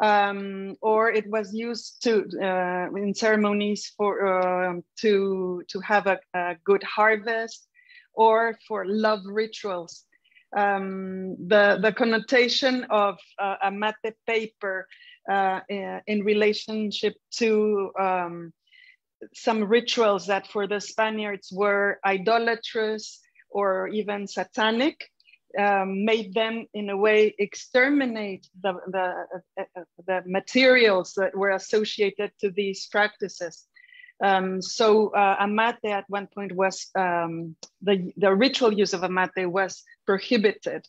Um, or it was used to uh, in ceremonies for uh, to to have a, a, good harvest, or for love rituals. Um, the the connotation of uh, a mate paper uh, in relationship to um, some rituals that for the Spaniards were idolatrous or even satanic, um, made them in a way exterminate the, the, uh, the, materials that were associated to these practices. Um, so uh, amate at one point was, um, the, the ritual use of amate was prohibited.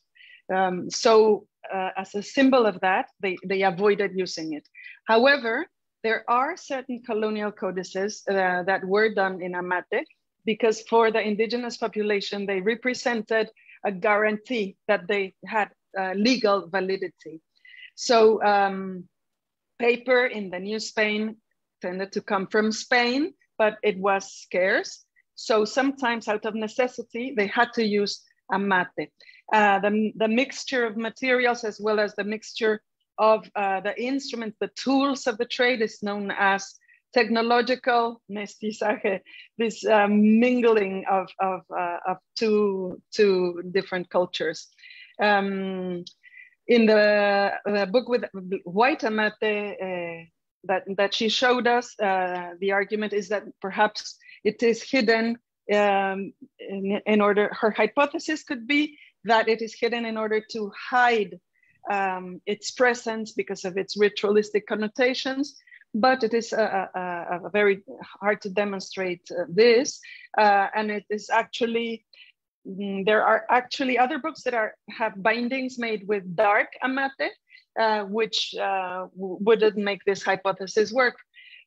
Um, so uh, as a symbol of that, they, they avoided using it. However, there are certain colonial codices uh, that were done in Amate because for the indigenous population, they represented a guarantee that they had uh, legal validity. So um, paper in the New Spain tended to come from Spain, but it was scarce. So sometimes out of necessity, they had to use amate. Uh, the, the mixture of materials as well as the mixture of uh, the instruments, the tools of the trade is known as technological mestizaje, this um, mingling of, of, uh, of two, two different cultures. Um, in the, the, book with White Amate uh, that, that she showed us, uh, the argument is that perhaps it is hidden um, in, in order, her hypothesis could be that it is hidden in order to hide um, its presence because of its ritualistic connotations. But it is very hard to demonstrate uh, this, uh, and it is actually mm, there are actually other books that are have bindings made with dark amate, uh, which uh, wouldn't make this hypothesis work.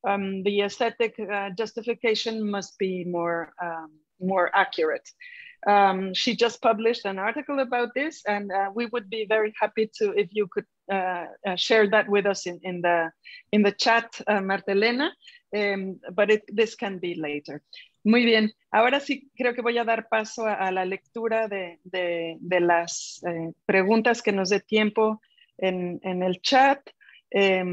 Um, the aesthetic justification must be more um, more accurate. Um, she just published an article about this, and uh, we would be very happy to if you could uh, uh, share that with us in, in the in the chat, uh, Martelena. Um, but it, this can be later. Muy bien, ahora sí creo que voy a dar paso a, a la lectura de, de, de las eh, preguntas que nos dé tiempo en, en el chat. Eh,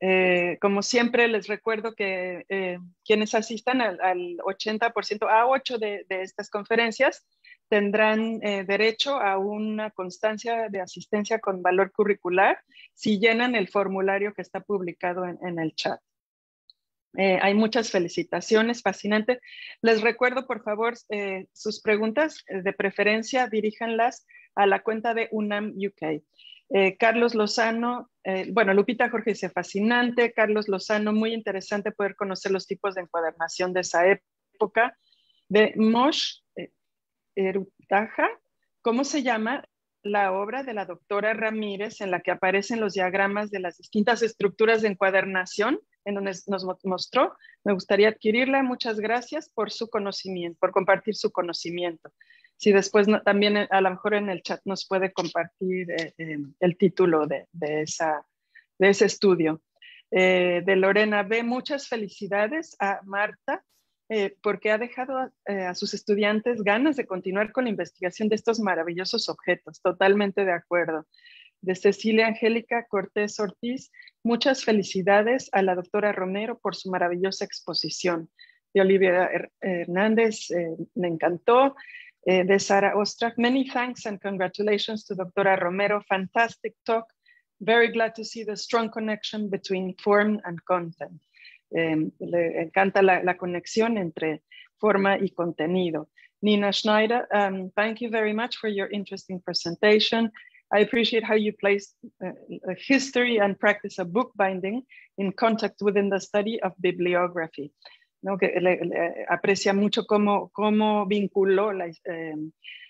eh, como siempre, les recuerdo que eh, quienes asistan al, al 80% a 8 de, de, estas conferencias tendrán eh, derecho a una constancia de asistencia con valor curricular si llenan el formulario que está publicado en, en el chat. Eh, hay muchas felicitaciones, fascinante. Les recuerdo, por favor, sus preguntas de preferencia, diríjanlas a la cuenta de UNAM UK. Eh, Carlos Lozano, eh, bueno, Lupita Jorge dice fascinante, Carlos Lozano, muy interesante poder conocer los tipos de encuadernación de esa época. De Mosh eh, Erutaja, ¿cómo se llama? La obra de la doctora Ramírez en la que aparecen los diagramas de las distintas estructuras de encuadernación en donde nos mostró. Me gustaría adquirirla. Muchas gracias por su conocimiento, por compartir su conocimiento si después también eh, a lo mejor en el chat nos puede compartir eh, eh, el título de, de, esa, de ese estudio. De Lorena B, muchas felicidades a Marta porque ha dejado eh, a sus estudiantes ganas de continuar con la investigación de estos maravillosos objetos. Totalmente de acuerdo. De Cecilia Angélica Cortés Ortiz, muchas felicidades a la doctora Romero por su maravillosa exposición. De Olivia Hernández, me encantó. Uh, de Sara Ostrak. Many thanks and congratulations to Dr. Romero. Fantastic talk. Very glad to see the strong connection between form and content. Le encanta la, la, conexión entre forma y contenido. Nina Schneider, um, thank you very much for your interesting presentation. I appreciate how you placed uh, history and practice of bookbinding in contact within the study of bibliography. ¿No? que le, aprecia mucho cómo, cómo vinculó la, eh,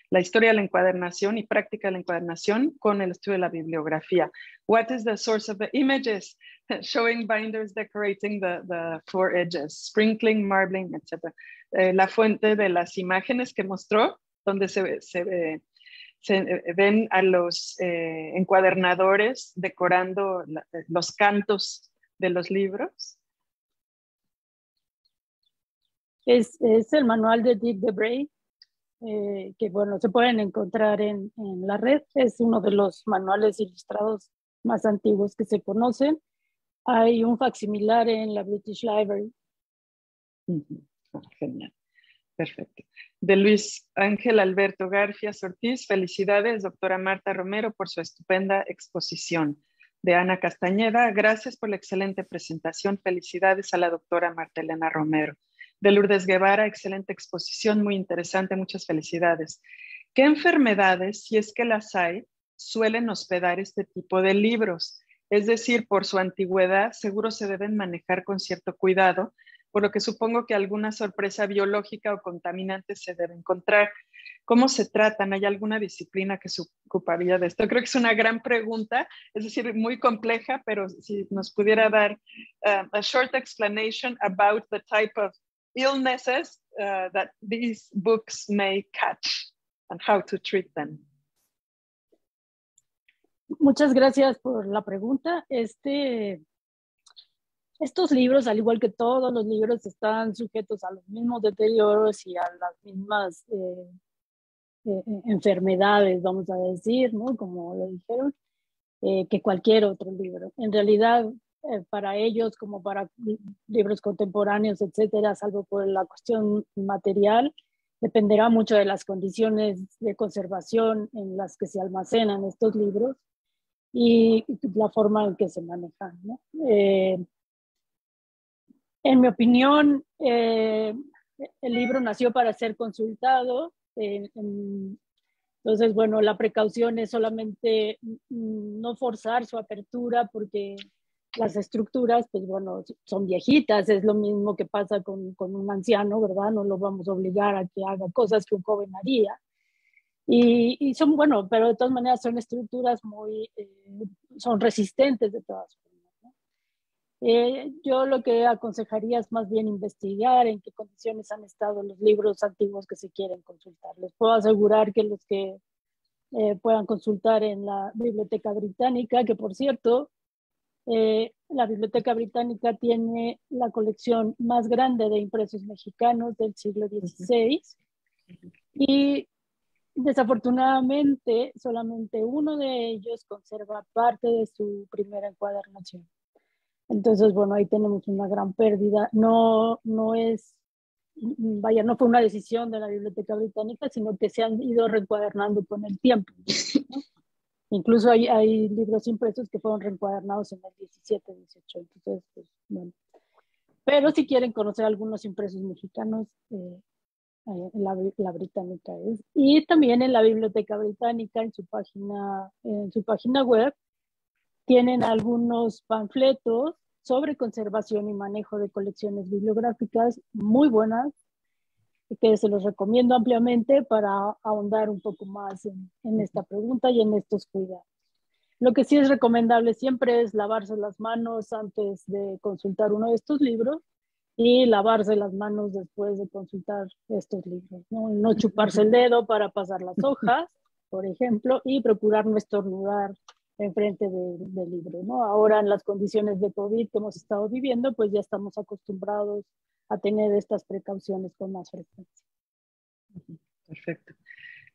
la, historia de la encuadernación y práctica de la encuadernación con el estudio de la bibliografía. What is the source of the images? Showing binders decorating the, the four edges, sprinkling, marbling, etc. Eh, la fuente de las imágenes que mostró, donde se, se, se ven a los eh, encuadernadores decorando los cantos de los libros. Es, el manual de Dick Debray, eh, que bueno, se pueden encontrar en, en, la red. Es uno de los manuales ilustrados más antiguos que se conocen. Hay un facsimilar en la British Library. Genial. Perfecto. De Luis Ángel Alberto García Ortiz, felicidades, doctora Marta Romero, por su estupenda exposición. De Ana Castañeda, gracias por la excelente presentación. Felicidades a la doctora Marta Elena Romero de Lourdes Guevara, excelente exposición, muy interesante, muchas felicidades. ¿Qué enfermedades, si es que las hay, suelen hospedar este tipo de libros? Es decir, por su antigüedad, seguro se deben manejar con cierto cuidado, por lo que supongo que alguna sorpresa biológica o contaminante se debe encontrar. ¿Cómo se tratan? ¿Hay alguna disciplina que se ocuparía de esto? Creo que es una gran pregunta, es decir, muy compleja, pero si nos pudiera dar uh, a short explanation about the type of illnesses uh, that these books may catch and how to treat them. Muchas gracias por la pregunta. Este, estos libros, al igual que todos los libros, están sujetos a los mismos deterioros y a las mismas eh, eh, enfermedades, vamos a decir, ¿no? Como lo dijeron, eh, que cualquier otro libro. En realidad, eh, para ellos como para libros contemporáneos, etcétera, salvo por la cuestión material, dependerá mucho de las condiciones de conservación en las que se almacenan estos libros y la forma en que se manejan. ¿no? Eh, en mi opinión, eh, el libro nació para ser consultado. En, entonces, bueno, la precaución es solamente no forzar su apertura porque las estructuras, pues bueno, son viejitas, es lo mismo que pasa con, con, un anciano, ¿verdad? No lo vamos a obligar a que haga cosas que un joven haría. Y, y son, bueno, pero de todas maneras son estructuras muy, eh, son resistentes de todas formas. Eh, yo lo que aconsejaría es más bien investigar en qué condiciones han estado los libros antiguos que se quieren consultar. Les puedo asegurar que los que eh, puedan consultar en la Biblioteca Británica, que por cierto, eh, la Biblioteca Británica tiene la colección más grande de impresos mexicanos del siglo XVI y desafortunadamente solamente uno de ellos conserva parte de su primera encuadernación. Entonces, bueno, ahí tenemos una gran pérdida. No, no es, vaya, no fue una decisión de la Biblioteca Británica, sino que se han ido reencuadernando con el tiempo. Incluso hay, libros impresos que fueron reencuadernados en el 17, 18. Entonces, pues, bueno. Pero si quieren conocer algunos impresos mexicanos, eh, la, la, británica es. Y también en la Biblioteca Británica, en su página, en su página web, tienen algunos panfletos sobre conservación y manejo de colecciones bibliográficas muy buenas, que se los recomiendo ampliamente para ahondar un poco más en, en esta pregunta y en estos cuidados. Lo que sí es recomendable siempre es lavarse las manos antes de consultar uno de estos libros y lavarse las manos después de consultar estos libros. No, no chuparse el dedo para pasar las hojas, por ejemplo, y procurar no estornudar enfrente del libro. ¿no? Ahora en las condiciones de COVID que hemos estado viviendo, pues ya estamos acostumbrados a tener estas precauciones con más frecuencia. Perfecto.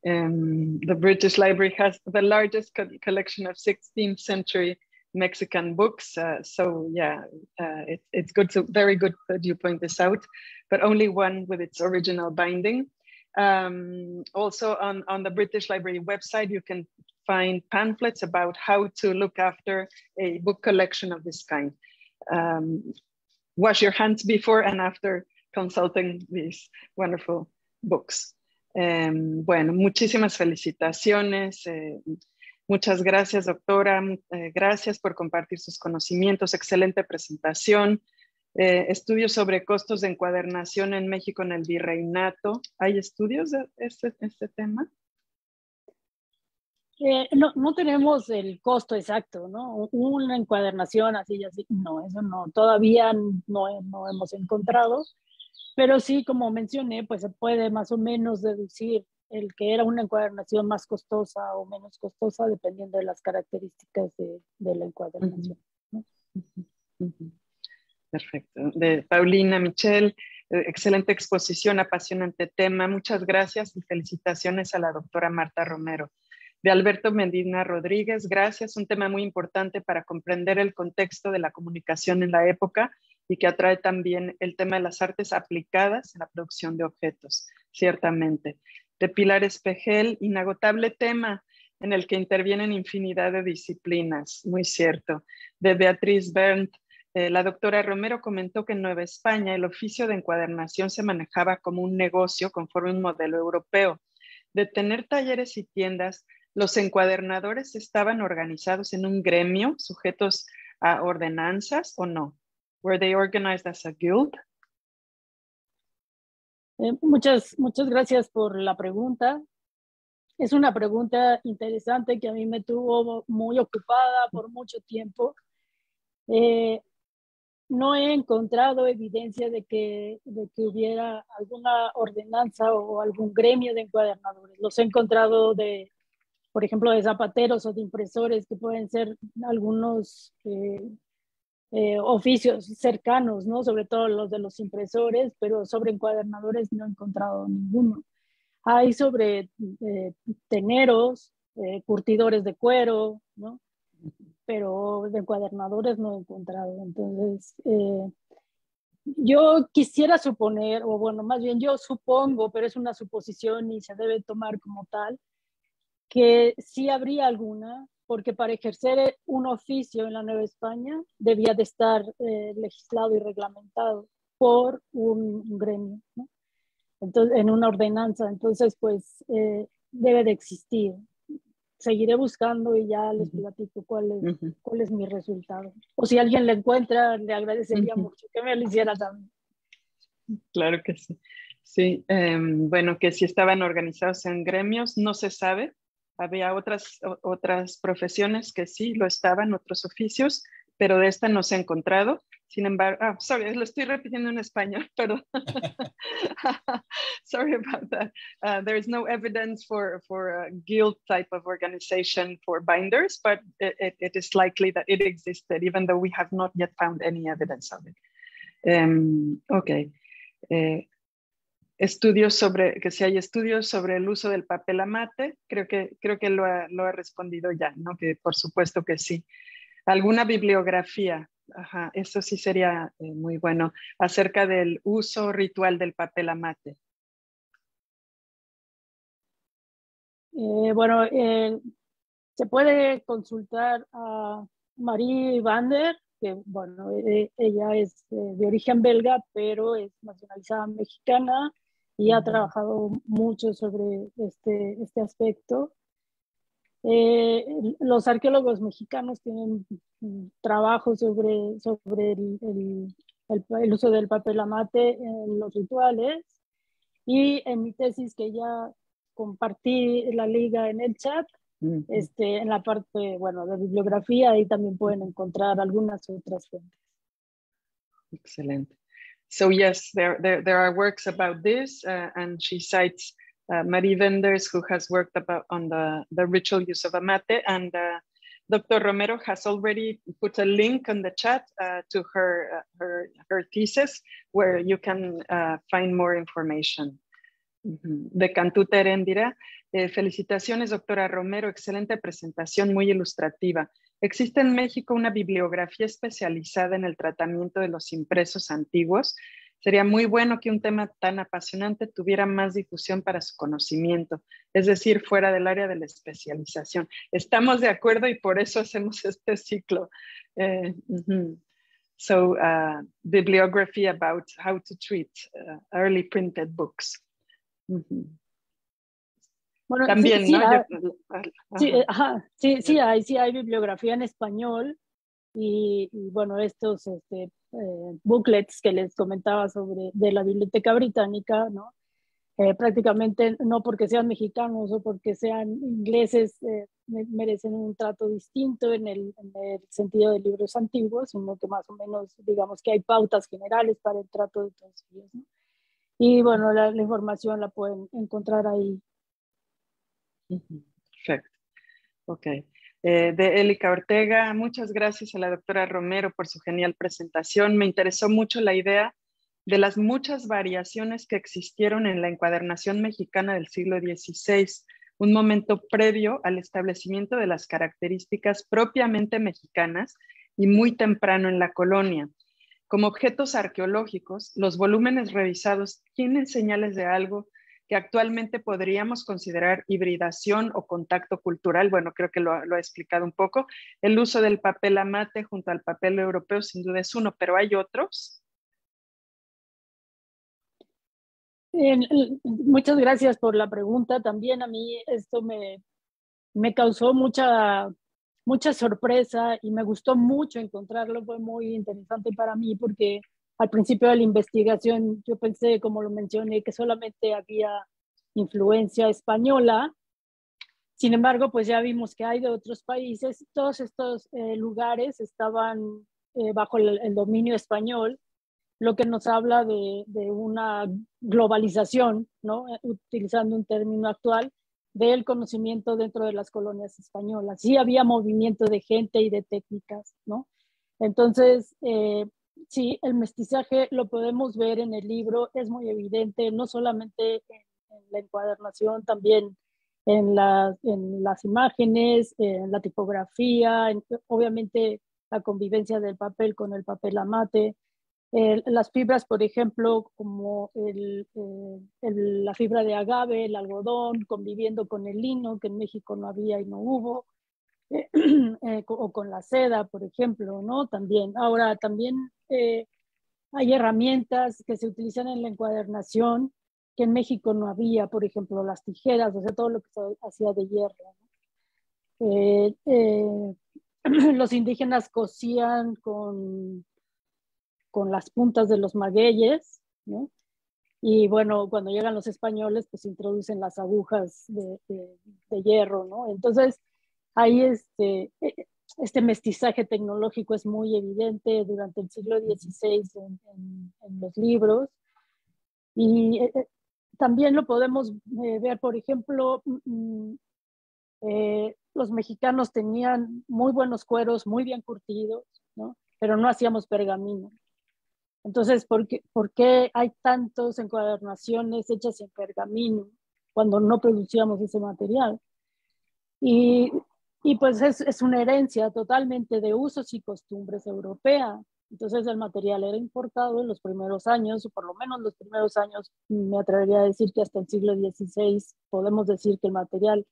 Um, the British Library has the largest co collection of 16th century Mexican books. Uh, so yeah, uh, it, it's good, to, very good that you point this out, but only one with its original binding. Um, also on, on the British Library website, you can find pamphlets about how to look after a book collection of this kind. Um, wash your hands before and after consulting these wonderful books. Um, bueno, muchísimas felicitaciones. Eh, muchas gracias, doctora. Eh, gracias por compartir sus conocimientos. Excelente presentación. Eh, estudios sobre costos de encuadernación en México en el virreinato. ¿Hay estudios de este, este tema? Eh, no, no, tenemos el costo exacto, ¿no? Una encuadernación así y así, no, eso no, todavía no, no hemos encontrado, pero sí, como mencioné, pues se puede más o menos deducir el que era una encuadernación más costosa o menos costosa dependiendo de las características de, de la encuadernación. Perfecto. De Paulina Michel, eh, excelente exposición, apasionante tema. Muchas gracias y felicitaciones a la doctora Marta Romero de Alberto Medina Rodríguez. Gracias, un tema muy importante para comprender el contexto de la comunicación en la época y que atrae también el tema de las artes aplicadas en la producción de objetos, ciertamente. De Pilar Espejel, inagotable tema en el que intervienen infinidad de disciplinas, muy cierto. De Beatriz Berndt, eh, la doctora Romero comentó que en Nueva España el oficio de encuadernación se manejaba como un negocio conforme un modelo europeo. De tener talleres y tiendas, los encuadernadores estaban organizados en un gremio, sujetos a ordenanzas o no? Were they organized as a guild? Eh, muchas, muchas gracias por la pregunta. Es una pregunta interesante que a mí me tuvo muy ocupada por mucho tiempo. Eh, no he encontrado evidencia de que, de que hubiera alguna ordenanza o algún gremio de encuadernadores. Los he encontrado de, por ejemplo, de zapateros o de impresores, que pueden ser algunos eh, eh, oficios cercanos, ¿no? Sobre todo los de los impresores, pero sobre encuadernadores no he encontrado ninguno. Hay sobre eh, teneros, curtidores de cuero, ¿no? Pero de encuadernadores no he encontrado. Entonces, yo quisiera suponer, o bueno, más bien yo supongo, pero es una suposición y se debe tomar como tal, que sí habría alguna, porque para ejercer un oficio en la Nueva España debía de estar eh, legislado y reglamentado por un, gremio, ¿no? Entonces, en una ordenanza. Entonces, pues eh, debe de existir. Seguiré buscando y ya les platico cuál es, cuál es mi resultado. O si alguien le encuentra, le agradecería mucho que me lo hiciera también. Claro que sí. Sí, em, bueno, que si estaban organizados en gremios, no se sabe, había otras, otras profesiones que sí lo estaban, otros oficios, pero de esta no se ha encontrado. Sin embargo, ah, sorry, lo estoy repitiendo en español, perdón. sorry about that. Uh, there is no evidence for, for a guild type of organization for binders, but it, it, it is likely that it existed, even though we have not yet found any evidence of it. Um, ok. Eh, estudios sobre, que si hay estudios sobre el uso del papel amate, creo que, creo que lo, ha, respondido ya, ¿no? Que por supuesto que sí. ¿Alguna bibliografía? Eso sí sería eh, muy bueno, acerca del uso ritual del papel amate. Eh, bueno, eh, se puede consultar a Marie Vander, que bueno, ella es de origen belga, pero es nacionalizada mexicana y ha trabajado mucho sobre este, este aspecto. Eh, los arqueólogos mexicanos tienen trabajo sobre, sobre el, el, el, uso del papel amate en los rituales y en mi tesis que ya compartí la liga en el chat, este, en la parte, bueno, de bibliografía, ahí también pueden encontrar algunas otras fuentes. Excelente. So yes, there, there, there are works about this uh, and she cites uh, Marie Venders, who has worked about on the, the ritual use of amate, and uh, Dr. Romero has already put a link on the chat uh, to her, uh, her, her thesis, where you can uh, find more information. De Cantuta Heréndira, eh, felicitaciones, doctora Romero, excelente presentación, muy ilustrativa. Existe en México una bibliografía especializada en el tratamiento de los impresos antiguos Sería muy bueno que un tema tan apasionante tuviera más difusión para su conocimiento, es decir, fuera del área de la especialización. Estamos de acuerdo y por eso hacemos este ciclo. Eh, so, uh, bibliography about how to treat uh, early printed books. Bueno, También, sí, ¿no? Sí, sí, sí, hay, sí hay bibliografía en español y, y bueno, estos este, eh, booklets que les comentaba sobre de la Biblioteca Británica, ¿no? Eh, prácticamente no porque sean mexicanos o porque sean ingleses eh, merecen un trato distinto en el, en el, sentido de libros antiguos, sino que más o menos digamos que hay pautas generales para el trato de todos ellos. ¿no? Y bueno, la, la, información la pueden encontrar ahí. Perfecto. Ok. Eh, de Élica Ortega. Muchas gracias a la doctora Romero por su genial presentación. Me interesó mucho la idea de las muchas variaciones que existieron en la encuadernación mexicana del siglo XVI, un momento previo al establecimiento de las características propiamente mexicanas y muy temprano en la colonia. Como objetos arqueológicos, los volúmenes revisados tienen señales de algo que actualmente podríamos considerar hibridación o contacto cultural. Bueno, creo que lo, lo, he explicado un poco. El uso del papel amate junto al papel europeo sin duda es uno, pero hay otros. muchas gracias por la pregunta. También a mí esto me, me causó mucha, mucha sorpresa y me gustó mucho encontrarlo. Fue muy interesante para mí porque al principio de la investigación yo pensé, como lo mencioné, que solamente había influencia española. Sin embargo, pues ya vimos que hay de otros países. Todos estos eh, lugares estaban eh, bajo el, dominio español, lo que nos habla de, una globalización, ¿no? utilizando un término actual, del conocimiento dentro de las colonias españolas. Sí había movimiento de gente y de técnicas, ¿no? Entonces, eh, sí, el mestizaje lo podemos ver en el libro, es muy evidente, no solamente en, la encuadernación, también en, en, las imágenes, en la tipografía, obviamente la convivencia del papel con el papel amate, las fibras, por ejemplo, como el, la fibra de agave, el algodón, conviviendo con el lino, que en México no había y no hubo, eh, o con la seda, por ejemplo, ¿no? También. Ahora, también eh, hay herramientas que se utilizan en la encuadernación que en México no había, por ejemplo, las tijeras, o sea, todo lo que se hacía de hierro. Eh, eh, los indígenas cosían con, con las puntas de los magueyes, ¿no? Y bueno, cuando llegan los españoles, pues introducen las agujas de, de, de hierro, ¿no? Entonces, ahí este, este mestizaje tecnológico es muy evidente durante el siglo XVI en, los libros. Y eh, eh, también lo podemos ver, por ejemplo, mm, mm, los mexicanos tenían muy buenos cueros, muy bien curtidos, ¿no? pero no hacíamos pergamino. Entonces, ¿por qué, ¿por qué hay tantas encuadernaciones hechas en pergamino cuando no producíamos ese material? Y, y pues es, es, una herencia totalmente de usos y costumbres europea. Entonces el material era importado en los primeros años, o por lo menos los primeros años, me atrevería a decir que hasta el siglo XVI podemos decir que el material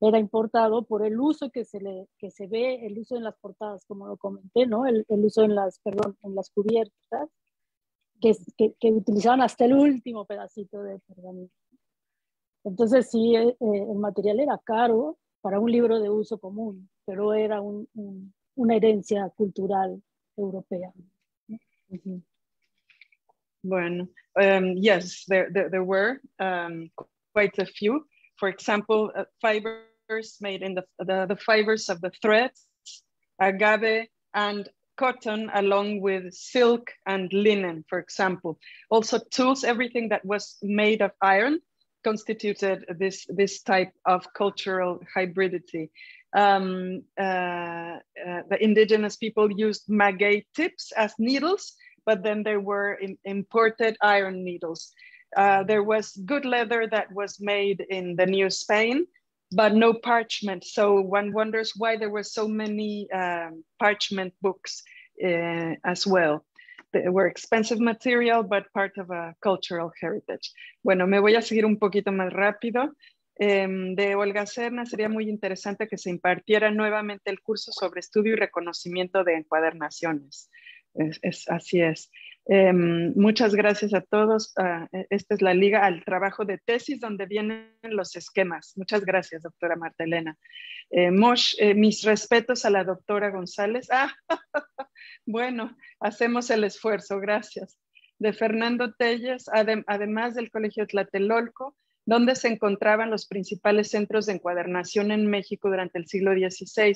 era importado por el uso que se, le, que se ve, el uso en las portadas, como lo comenté, ¿no? El, el uso en las, perdón, en las cubiertas, que, que, que, utilizaban hasta el último pedacito de pergamino. Entonces sí, eh, eh, el material era caro para un libro de uso común, pero era un, un, una herencia cultural europea. Mm -hmm. Bueno, um, yes, there, there, there were um, quite a few. For example, uh, fibers made in the, the, the fibers of the threads, agave, and cotton along with silk and linen, for example. Also tools, everything that was made of iron constituted this, this type of cultural hybridity. Um, uh, uh, the indigenous people used maguey tips as needles, but then there were in, imported iron needles. Uh, there was good leather that was made in the New Spain, but no parchment. So one wonders why there were so many um, parchment books uh, as well. They were expensive material, but part of a cultural heritage. Bueno, me voy a seguir un poquito más rápido. Um, de Olga Serna, sería muy interesante que se impartiera nuevamente el curso sobre estudio y reconocimiento de encuadernaciones. Es, es, así es. Eh, muchas gracias a todos. Uh, esta es la liga al trabajo de tesis donde vienen los esquemas. Muchas gracias, doctora Marta Elena. Eh, Mosh, eh, mis respetos a la doctora González. Ah, bueno, hacemos el esfuerzo, gracias. De Fernando Telles, adem además del Colegio Tlatelolco, donde se encontraban los principales centros de encuadernación en México durante el siglo XVI.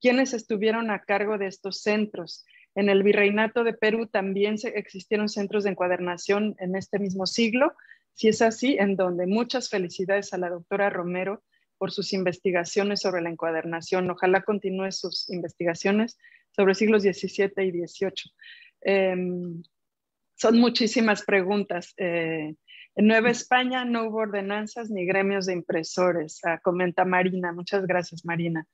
¿Quiénes estuvieron a cargo de estos centros? En el Virreinato de Perú también se, existieron centros de encuadernación en este mismo siglo. Si es así, en donde muchas felicidades a la doctora Romero por sus investigaciones sobre la encuadernación. Ojalá continúe sus investigaciones sobre siglos XVII y XVIII. Eh, son muchísimas preguntas. Eh, en Nueva España no hubo ordenanzas ni gremios de impresores, ah, comenta Marina. Muchas gracias, Marina.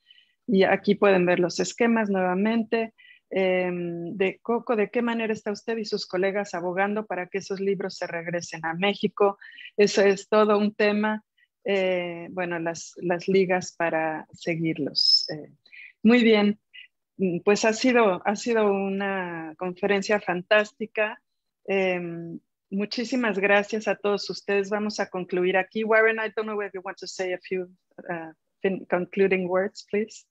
Y aquí pueden ver los esquemas nuevamente. Eh, de Coco, ¿de qué manera está usted y sus colegas abogando para que esos libros se regresen a México? Eso es todo un tema. Eh, bueno, las, las, ligas para seguirlos. Eh, muy bien, mm, pues ha sido, ha sido una conferencia fantástica. Em, muchísimas gracias a todos ustedes. Vamos a concluir aquí. Warren, I don't know if you want to say a few uh, concluding words, please.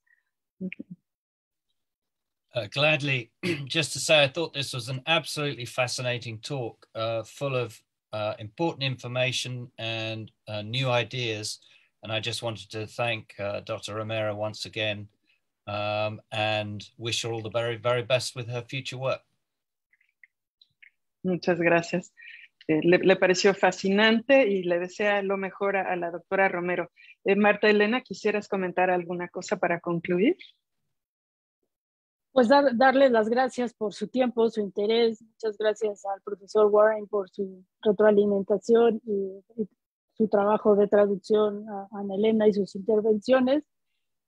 Uh, gladly, just to say, I thought this was an absolutely fascinating talk, uh, full of uh, important information and uh, new ideas. And I just wanted to thank uh, Dr. Romero once again um, and wish her all the very, very best with her future work. Muchas gracias. Eh, le, le, pareció fascinante y le desea lo mejor a, a la doctora Romero. Eh, Marta Elena, ¿quisieras comentar alguna cosa para concluir? Pues dar, darles las gracias por su tiempo, su interés. Muchas gracias al profesor Warren por su retroalimentación y, y su trabajo de traducción a, a Elena y sus intervenciones.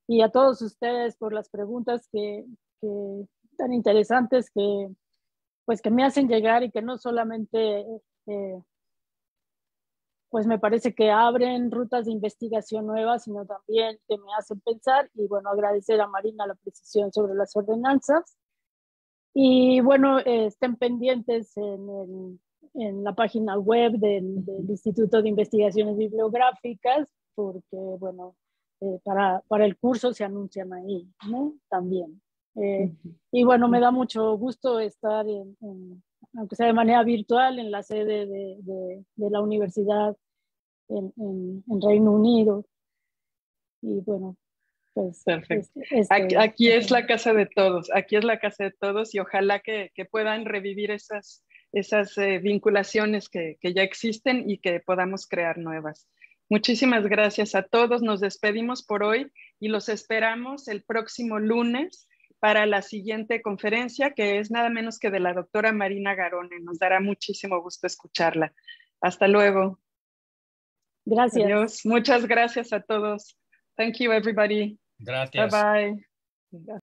Y a todos ustedes por las preguntas que, que, tan interesantes que, pues, que me hacen llegar y que no solamente eh, pues me parece que abren rutas de investigación nuevas, sino también que me hacen pensar y bueno, agradecer a Marina la precisión sobre las ordenanzas. Y bueno, eh, estén pendientes en, el, en, la página web del, del, Instituto de Investigaciones Bibliográficas, porque bueno, eh, para, para el curso se anuncian ahí, ¿no? También. Eh, y bueno, me da mucho gusto estar en, en aunque sea de manera virtual, en la sede de, de, de la universidad en, en, en, Reino Unido. Y bueno, Pues, Perfecto. este- este- Aquí, aquí es la casa de todos, aquí es la casa de todos y ojalá que, que puedan revivir esas, esas eh, vinculaciones que, que ya existen y que podamos crear nuevas. Muchísimas gracias a todos, nos despedimos por hoy y los esperamos el próximo lunes para la siguiente conferencia que es nada menos que de la doctora Marina Garone. Nos dará muchísimo gusto escucharla. Hasta luego. Gracias. Adiós. Muchas gracias a todos. Thank you, everybody. Gracias. Bye bye.